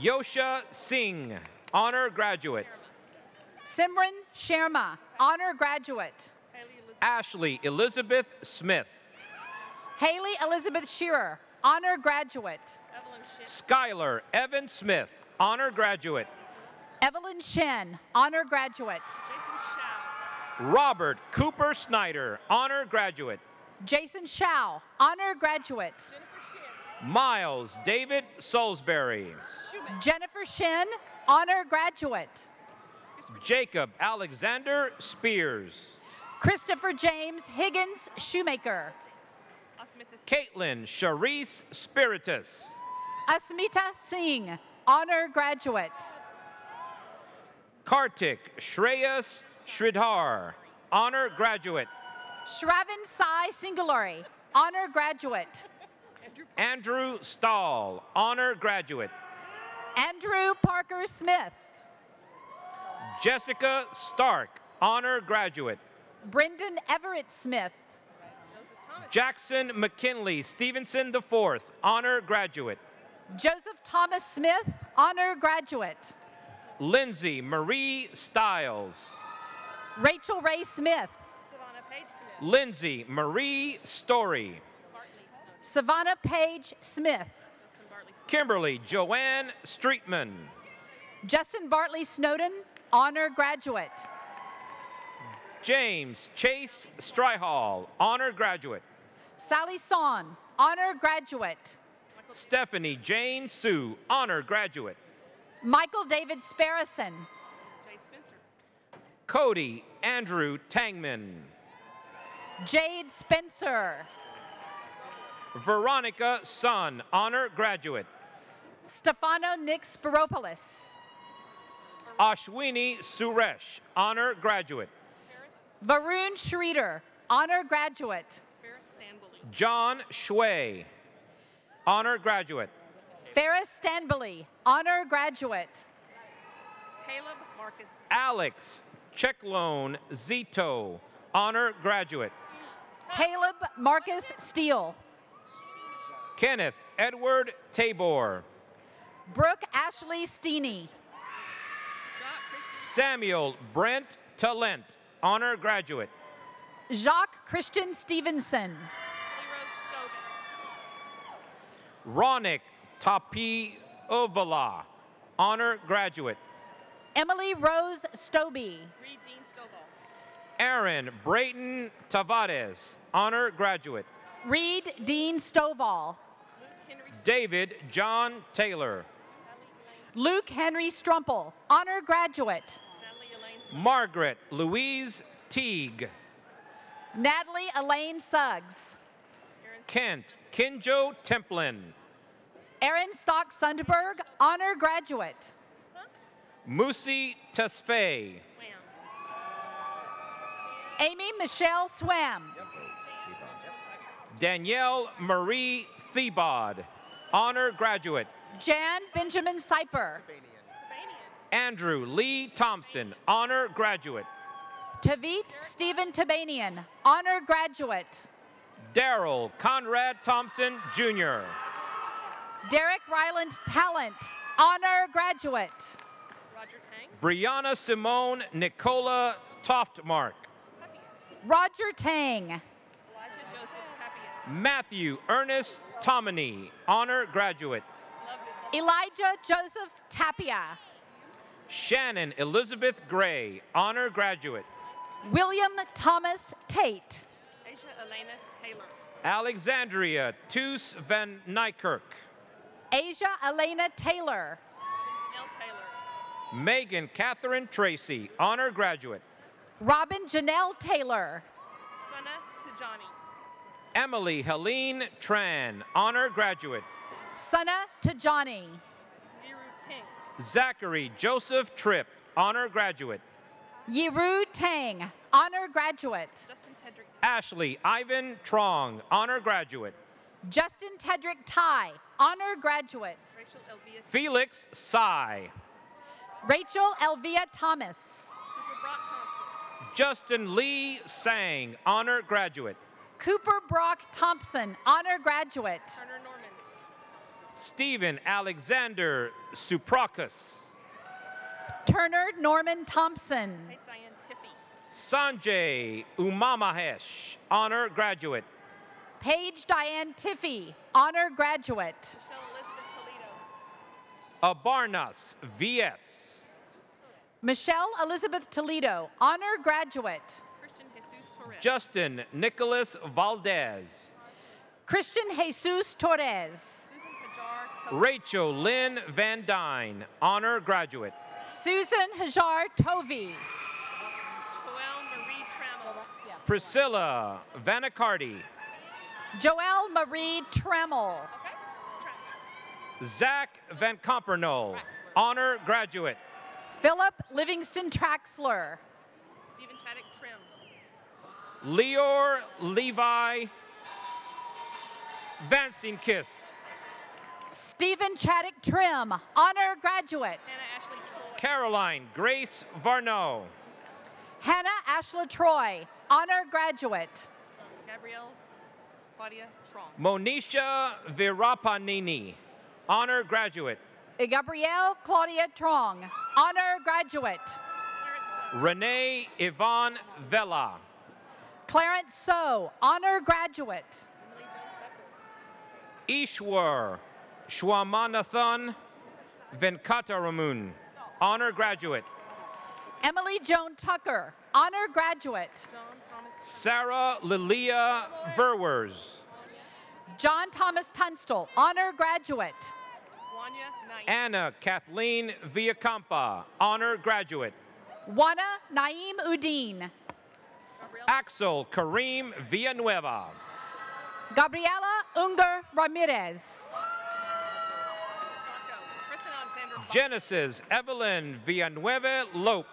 Yosha Singh, honor graduate. Simran Sharma, honor graduate. Haley Elizabeth. Ashley Elizabeth Smith. Haley Elizabeth Shearer, honor graduate. Evelyn Shin. Skylar Evan Smith, honor graduate. Evelyn Shen, honor graduate. Jason Shao. Robert Cooper Snyder, honor graduate. Jason Shao, honor graduate. Miles David Salisbury. Schumann. Jennifer Shin, honor graduate. Jacob Alexander Spears. Christopher James Higgins Shoemaker. Caitlin Charisse Spiritus. Asmita Singh, honor graduate. Kartik Shreyas Shridhar, honor graduate. Shravan Sai Singalori, honor graduate. Andrew Stahl, honor graduate. Andrew Parker Smith. Jessica Stark, honor graduate. Brendan Everett Smith. Jackson McKinley Stevenson IV, honor graduate. Joseph Thomas Smith, honor graduate. Lindsay Marie Stiles. Rachel Ray Smith. Savannah Page Smith. Lindsay Marie Story. Savannah Page Smith. Justin Bartley Snow. Kimberly Joanne Streetman. Justin Bartley Snowden, honor graduate. James Chase Stryhall, honor graduate. Sally Son, honor graduate. Stephanie Jane Sue, honor graduate. Michael David Sparrison. Jade Spencer. Cody Andrew Tangman. Jade Spencer. Veronica Sun, honor graduate. Stefano Nick Spiropoulos. Ashwini Suresh, honor graduate. Varun Schreeder, honor graduate. Ferris Stanbully. John Shui, honor graduate. Ferris Stanbully, honor graduate. Caleb Marcus. Alex Checklone Zito, honor graduate. Caleb Marcus Steele. Kenneth Edward Tabor. Brooke Ashley Steeney. Samuel Brent Talent, honor graduate. Jacques Christian Stevenson. Holly Rose Scogan. Ronick Tapi Ovala, honor graduate. Emily Rose Stobie. Reed Dean Stovall. Aaron Brayton Tavares, honor graduate. Reed Dean Stovall. David John Taylor. Luke Henry Strumpel, honor graduate. Natalie Elaine. Sutton. Margaret Louise Teague. Natalie Elaine Suggs. Kent Kinjo Templin. Aaron Stock Sundberg, honor graduate. Musi Tesfaye. Amy Michelle Swam. Danielle Marie Thebod, honor graduate. Jan Benjamin Syper. Andrew Lee Thompson, honor graduate. Tavit Stephen Tabanian, honor graduate. Daryl Conrad Thompson, Jr. Derek Ryland Talent, honor graduate. Roger Tang. Brianna Simone Nicola Toftmark. Roger Tang. Elijah Joseph Tapia. Matthew Ernest Tomini, honor graduate. Elijah Joseph Tapia. Shannon Elizabeth Gray, honor graduate. William Thomas Tate. Asia Elena Taylor. Alexandria Toos Van Nykirk. Asia Elena Taylor. Janelle Taylor. Megan Catherine Tracy, honor graduate. Robin Janelle Taylor. Sana Tijani. Emily Helene Tran, honor graduate. Sana Tajani. Viru Ting. Zachary Joseph Tripp, honor graduate. Yiru Tang, honor graduate. Justin Tedrick. Ashley Ivan Trong, honor graduate. Justin Tedrick Tai, honor graduate. Rachel Elvia. Felix Sy. Rachel Elvia Thomas. Cooper Brock Thompson. Justin Lee Sang, honor graduate. Cooper Brock Thompson, honor graduate. Turner Norman. Stephen Alexander Suprakis. Turner Norman Thompson. Kate Diane Tiffy. Sanjay Umamahesh, honor graduate. Paige Diane Tiffy, honor graduate. Michelle Elizabeth Toledo. Abarnas VS. Michelle Elizabeth Toledo, honor graduate. Christian Jesus Torres. Justin Nicholas Valdez. Christian Jesus Torres. Susan Hajar Toby. Rachel Lynn Van Dyne, honor graduate. Susan Hajar Tovey. Joelle Marie Trammell. Priscilla Vanacardi. Joelle Marie Tremmel. Zach Van Compernol, honor graduate. Philip Livingston Traxler. Stephen Chaddick Trim. Leor Levi Vansteenkist. Stephen Chaddick Trim, honor graduate. Hannah Ashley Troy. Caroline Grace Varno. Hannah Ashley Troy, honor graduate. Gabrielle Claudia Trong. Monisha Virapanini, honor graduate. Gabrielle Claudia Trong, honor graduate. Renee Yvonne Vela. Clarence So, honor graduate. Emily Ishwar Shwamanathan Venkataramun, honor graduate. Emily Joan Tucker, honor graduate. Sarah Lilia Verwers. John Thomas Tunstall, honor graduate. Wanya Anna Kathleen Villacampa, honor graduate. Wana Naim Udin. Axel Kareem Villanueva. Gabriela Unger Ramirez. Paco. Preston Alexander. Buck. Genesis Evelyn Villanueva Lope.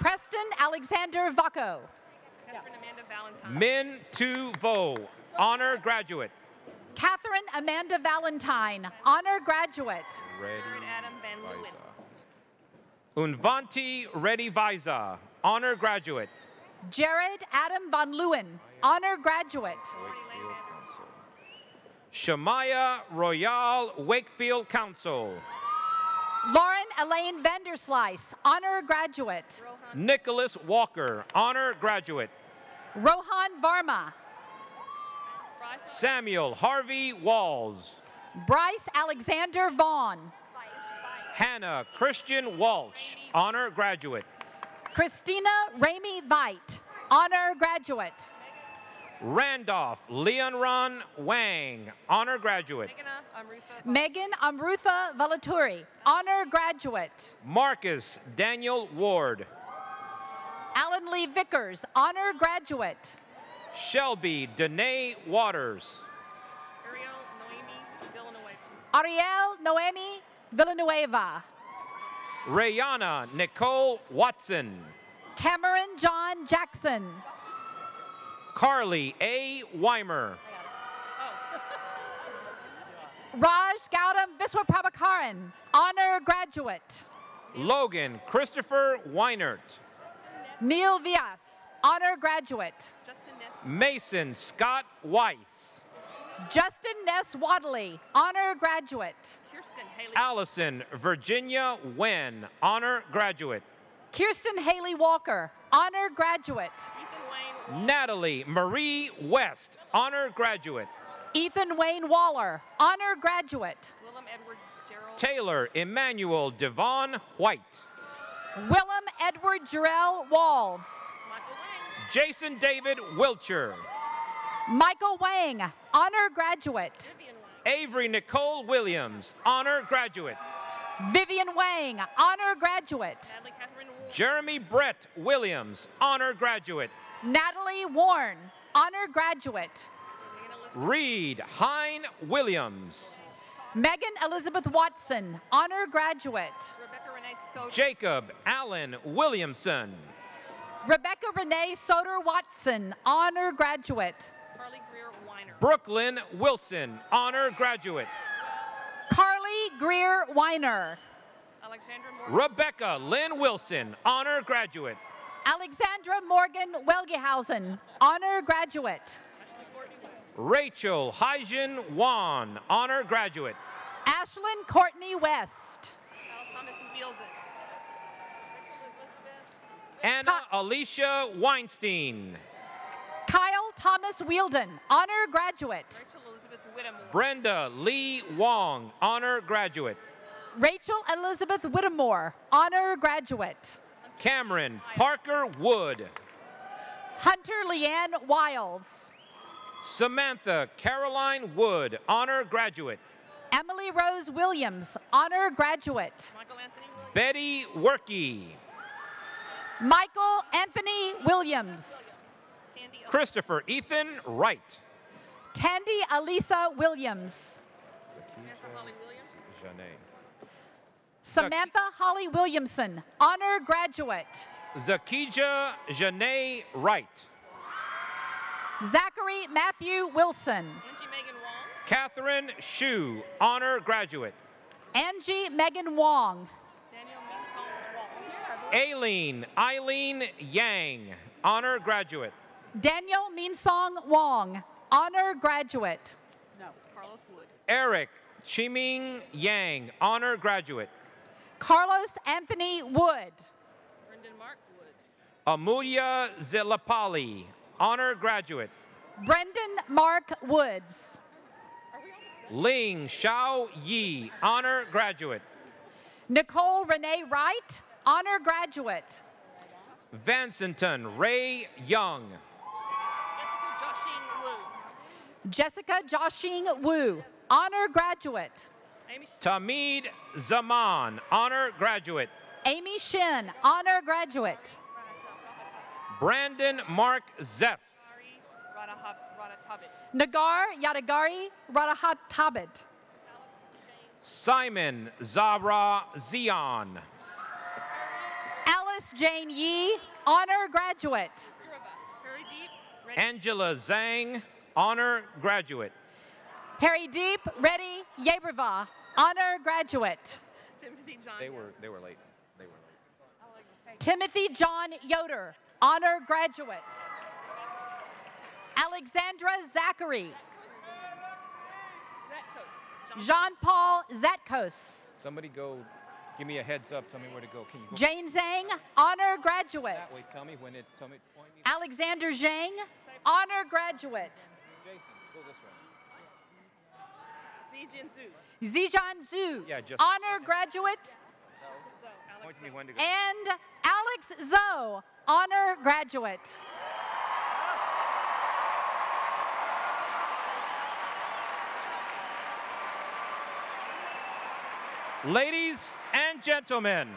Preston Alexander Vaco. Catherine Amanda Valentine. Min Tu Vo, honor graduate. Catherine Amanda Valentine, honor graduate. Adam Van Leeuwen. Unvanti Reddy Viza, honor graduate. Jared Adam Van Leeuwen, honor graduate. Marty Lane Anderson. Shemaya Royale Wakefield Council. Lauren Elaine Vanderslice, honor graduate. Rohan Nicholas Walker, honor graduate. Rohan Varma. Samuel Harvey Walls. Bryce Alexander Vaughn. Hannah Christian Walsh, honor graduate. Christina Ramey Veit, honor graduate. Randolph Leonron Wang, honor graduate. Megan uh, Amrutha. Megan Valaturi, honor graduate. Marcus Daniel Ward. Alan Lee Vickers, honor graduate. Shelby Danae Waters. Ariel Noemi Villanueva. Ariel Noemi Villanueva. Rayana Nicole Watson. Cameron John Jackson. Carly A. Weimer. Raj Gautam Viswaprabhakaran, honor graduate. Logan Christopher Weinert. Neil Vyas, honor graduate. Mason Scott Weiss. Justin Ness Wadley, honor graduate. Kirsten Haley. Allison Virginia Wen, honor graduate. Kirsten Haley Walker, honor graduate. Ethan Wayne. Natalie Marie West, honor graduate. Ethan Wayne Waller, honor graduate. Willem Edward Gerald. Taylor Emmanuel Devon White. Willem Edward Jarrell Walls. Michael Wayne. Jason David Wilcher. Michael Wang, honor graduate. Avery Nicole Williams, honor graduate. Vivian Wang, honor graduate. Natalie Catherine Ward. Jeremy Brett Williams, honor graduate. Natalie Warren, honor graduate. Reed Hine Williams. Megan Elizabeth Watson, honor graduate. Rebecca Renee Soto. Jacob Allen Williamson. Rebecca Renee Soder Watson, honor graduate. Carly Greer Weiner. Brooklyn Wilson, honor graduate. Carly Greer Weiner. Alexandra Morgan. Rebecca Lynn Wilson, honor graduate. Alexandra Morgan Welgehausen, honor graduate. Ashley Courtney West. Rachel Hyjin Wan, honor graduate. Ashlyn Courtney West. Kyle Thomas Fielden. Anna Alicia Weinstein. Kyle Thomas Wielden, honor graduate. Rachel Elizabeth Whittemore. Brenda Lee Wong, honor graduate. Rachel Elizabeth Whittemore, honor graduate. Cameron Parker Wood. Hunter Leanne Wiles. Samantha Caroline Wood, honor graduate. Emily Rose Williams, honor graduate. Michael Anthony Williams. Betty Workey. Michael Anthony Williams. Christopher Ethan Wright. Tandy Alisa Williams. Samantha Holly Williams. Samantha Holly Williamson, honor graduate. Zakija Janae Wright. Zachary Matthew Wilson. Angie Megan Wong. Catherine Shu, honor graduate. Angie Megan Wong. Daniel Minsong Wong. Aileen Eileen Yang, honor graduate. Daniel Minsong Wong, honor graduate. No. It's Carlos Wood. Eric Chiming Yang, honor graduate. Carlos Anthony Wood. Brendan Mark Wood. Amulia Zilapali, honor graduate. Brendan Mark Woods. Ling Xiao Yi, honor graduate. Nicole Renee Wright, honor graduate. Vancenton Ray Young. Jessica Joshing Wu. Jessica Joshing Wu, honor graduate. Amy Tamid Zaman, honor graduate. Amy Shin, honor graduate. Brandon Mark Zeff. Shari Radahab- Nagar Yadagari Radahatabit. Simon Zara Zion. Alice Jane Yee, honor graduate. Harry Deep. Ready. Angela Zhang, honor graduate. Harry Deep Reddy Yebreva, honor graduate. Timothy John. They were they were late. They were late. Timothy John Yoder, honor graduate. Alexandra Zachary. Jean Paul Zatkos. Somebody go. Give me a heads up. Tell me where to go. Can you go Jane Zhang, honor graduate. that way? Tell me when it. Tell me. Point me. Alexander Zhang, honor graduate. Jason, go this way. Zijin Zhu. Zijan Zhu, Yeah, just- honor graduate. So, Alex Point to me when to go. And Alex Zoe, honor graduate. Ladies and gentlemen,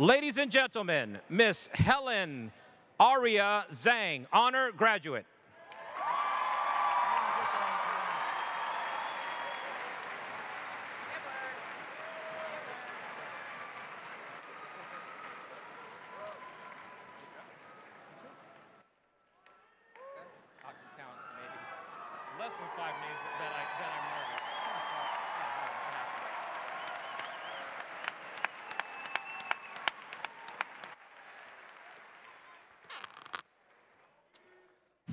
Ladies and gentlemen, Miss Helen Aria Zhang, honor graduate. I can count maybe less than five names that I that I murdered.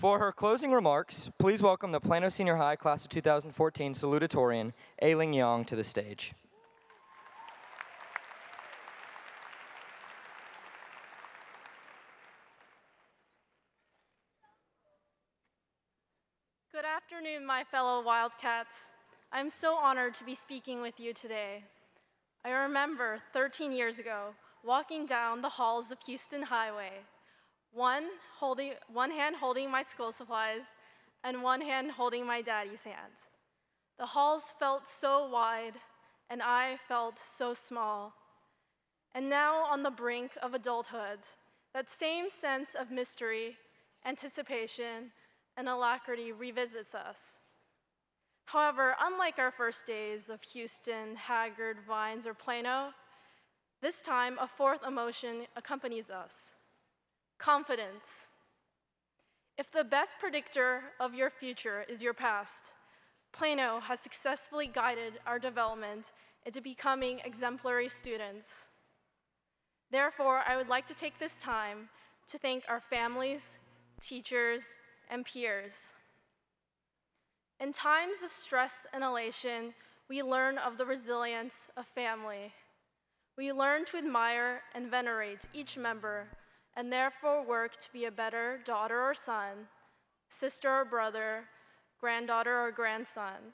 For her closing remarks, please welcome the Plano Senior High Class of 2014 salutatorian, Ailing Yang, to the stage. Good afternoon, my fellow Wildcats. I'm so honored to be speaking with you today. I remember 13 years ago walking down the halls of Houston Highway, one, holding, one hand holding my school supplies and one hand holding my daddy's hand. The halls felt so wide, and I felt so small. And now, on the brink of adulthood, that same sense of mystery, anticipation, and alacrity revisits us. However, unlike our first days of Houston, Haggard, Vines, or Plano, this time a fourth emotion accompanies us confidence. If the best predictor of your future is your past, Plano has successfully guided our development into becoming exemplary students. Therefore, I would like to take this time to thank our families, teachers, and peers. In times of stress and elation, we learn of the resilience of family. We learn to admire and venerate each member and therefore work to be a better daughter or son, sister or brother, granddaughter or grandson.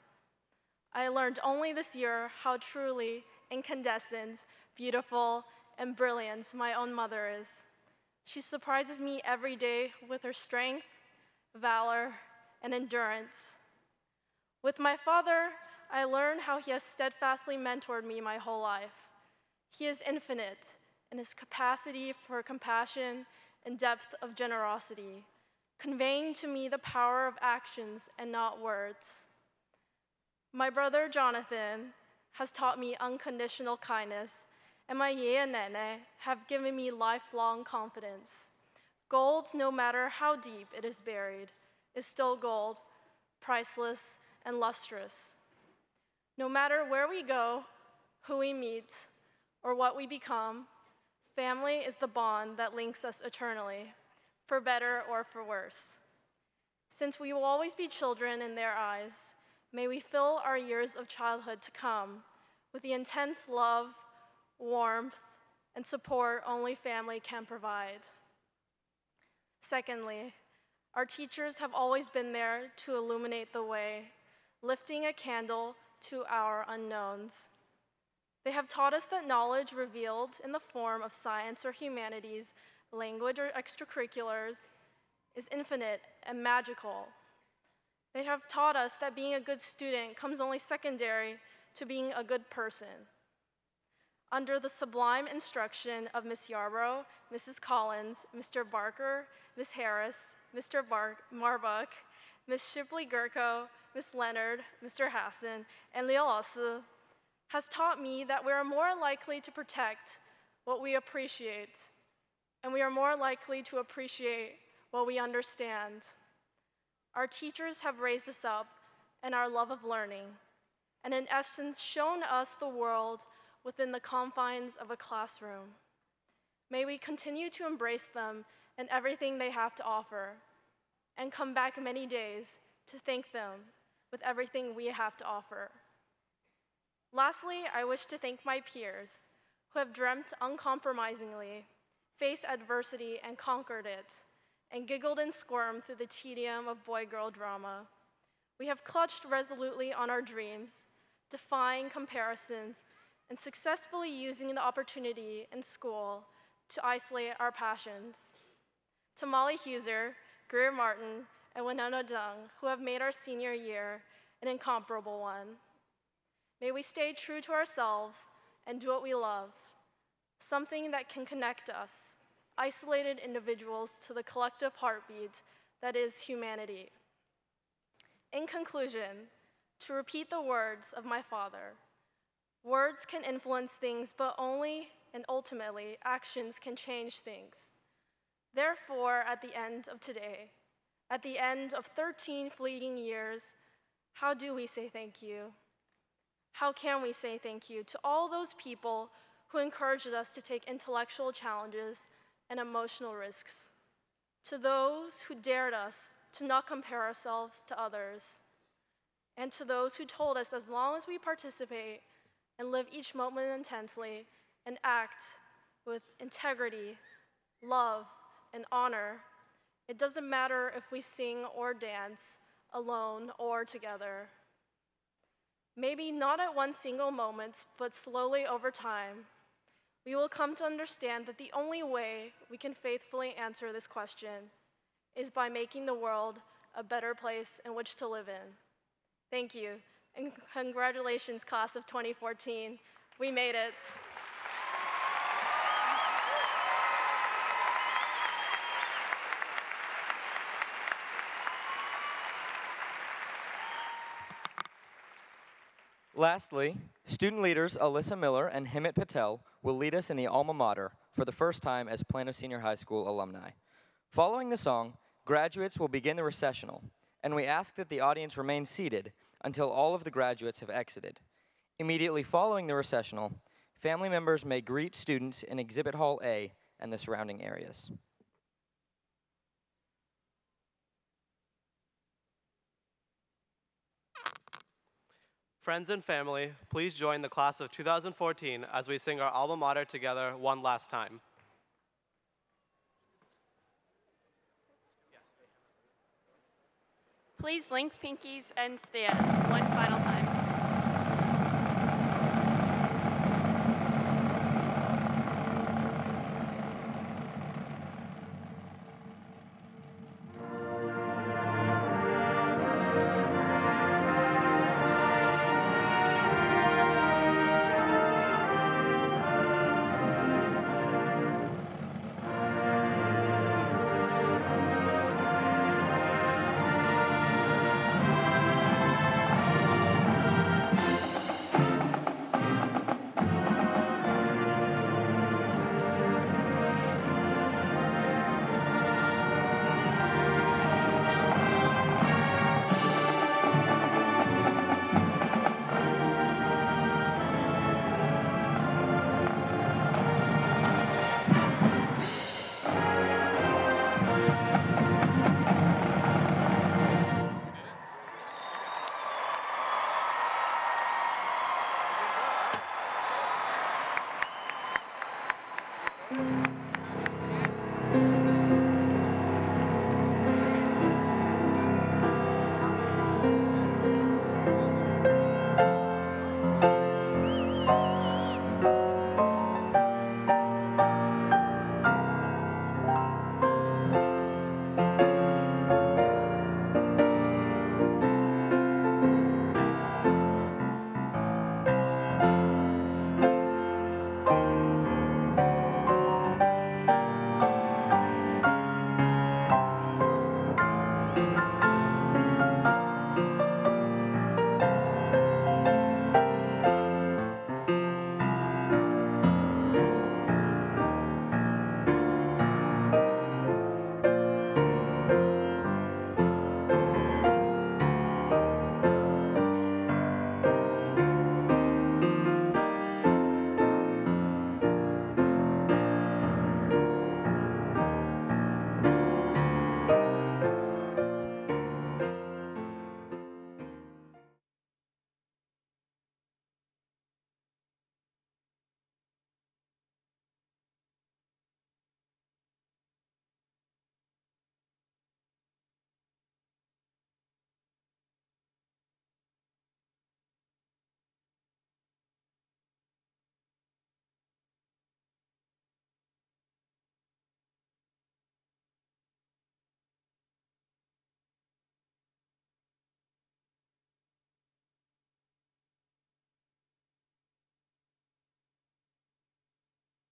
I learned only this year how truly incandescent, beautiful, and brilliant my own mother is. She surprises me every day with her strength, valor, and endurance. With my father, I learned how he has steadfastly mentored me my whole life. He is infinite in his capacity for compassion and depth of generosity, conveying to me the power of actions and not words. My brother Jonathan has taught me unconditional kindness, and my Ye and Nene have given me lifelong confidence. Gold, no matter how deep it is buried, is still gold, priceless and lustrous. No matter where we go, who we meet, or what we become, family is the bond that links us eternally, for better or for worse. Since we will always be children in their eyes, may we fill our years of childhood to come with the intense love, warmth, and support only family can provide. Secondly, our teachers have always been there to illuminate the way, lifting a candle to our unknowns. They have taught us that knowledge revealed in the form of science or humanities, language or extracurriculars, is infinite and magical. They have taught us that being a good student comes only secondary to being a good person. Under the sublime instruction of Miss Yarbrough, Mrs. Collins, Mr. Barker, Miss Harris, Mr. Bar- Marbuck, Miss Shipley Gurko, Miss Leonard, Mr. Hassan, and Leo Lasu, has taught me that we are more likely to protect what we appreciate, and we are more likely to appreciate what we understand. Our teachers have raised us up in our love of learning, and in essence, shown us the world within the confines of a classroom. May we continue to embrace them and everything they have to offer, and come back many days to thank them with everything we have to offer. Lastly, I wish to thank my peers who have dreamt uncompromisingly, faced adversity and conquered it, and giggled and squirmed through the tedium of boy girl drama. We have clutched resolutely on our dreams, defying comparisons, and successfully using the opportunity in school to isolate our passions. To Molly Huser, Greer Martin, and Winona Dung, who have made our senior year an incomparable one. May we stay true to ourselves and do what we love. something that can connect us, isolated individuals, to the collective heartbeat that is humanity. In conclusion, to repeat the words of my father, words can influence things, but only and ultimately actions can change things. Therefore, at the end of today, at the end of 13 fleeting years, how do we say thank you? How can we say thank you to all those people who encouraged us to take intellectual challenges and emotional risks? To those who dared us to not compare ourselves to others? And to those who told us as long as we participate and live each moment intensely and act with integrity, love, and honor, it doesn't matter if we sing or dance alone or together. Maybe not at one single moment, but slowly over time, we will come to understand that the only way we can faithfully answer this question is by making the world a better place in which to live in. Thank you, and congratulations, class of 2014. We made it. Lastly, student leaders Alyssa Miller and Himit Patel will lead us in the alma mater for the first time as Plano Senior High School alumni. Following the song, graduates will begin the recessional, and we ask that the audience remain seated until all of the graduates have exited. Immediately following the recessional, family members may greet students in Exhibit Hall A and the surrounding areas. Friends and family, please join the class of 2014 as we sing our alma mater together one last time. Please link pinkies and stand one final time.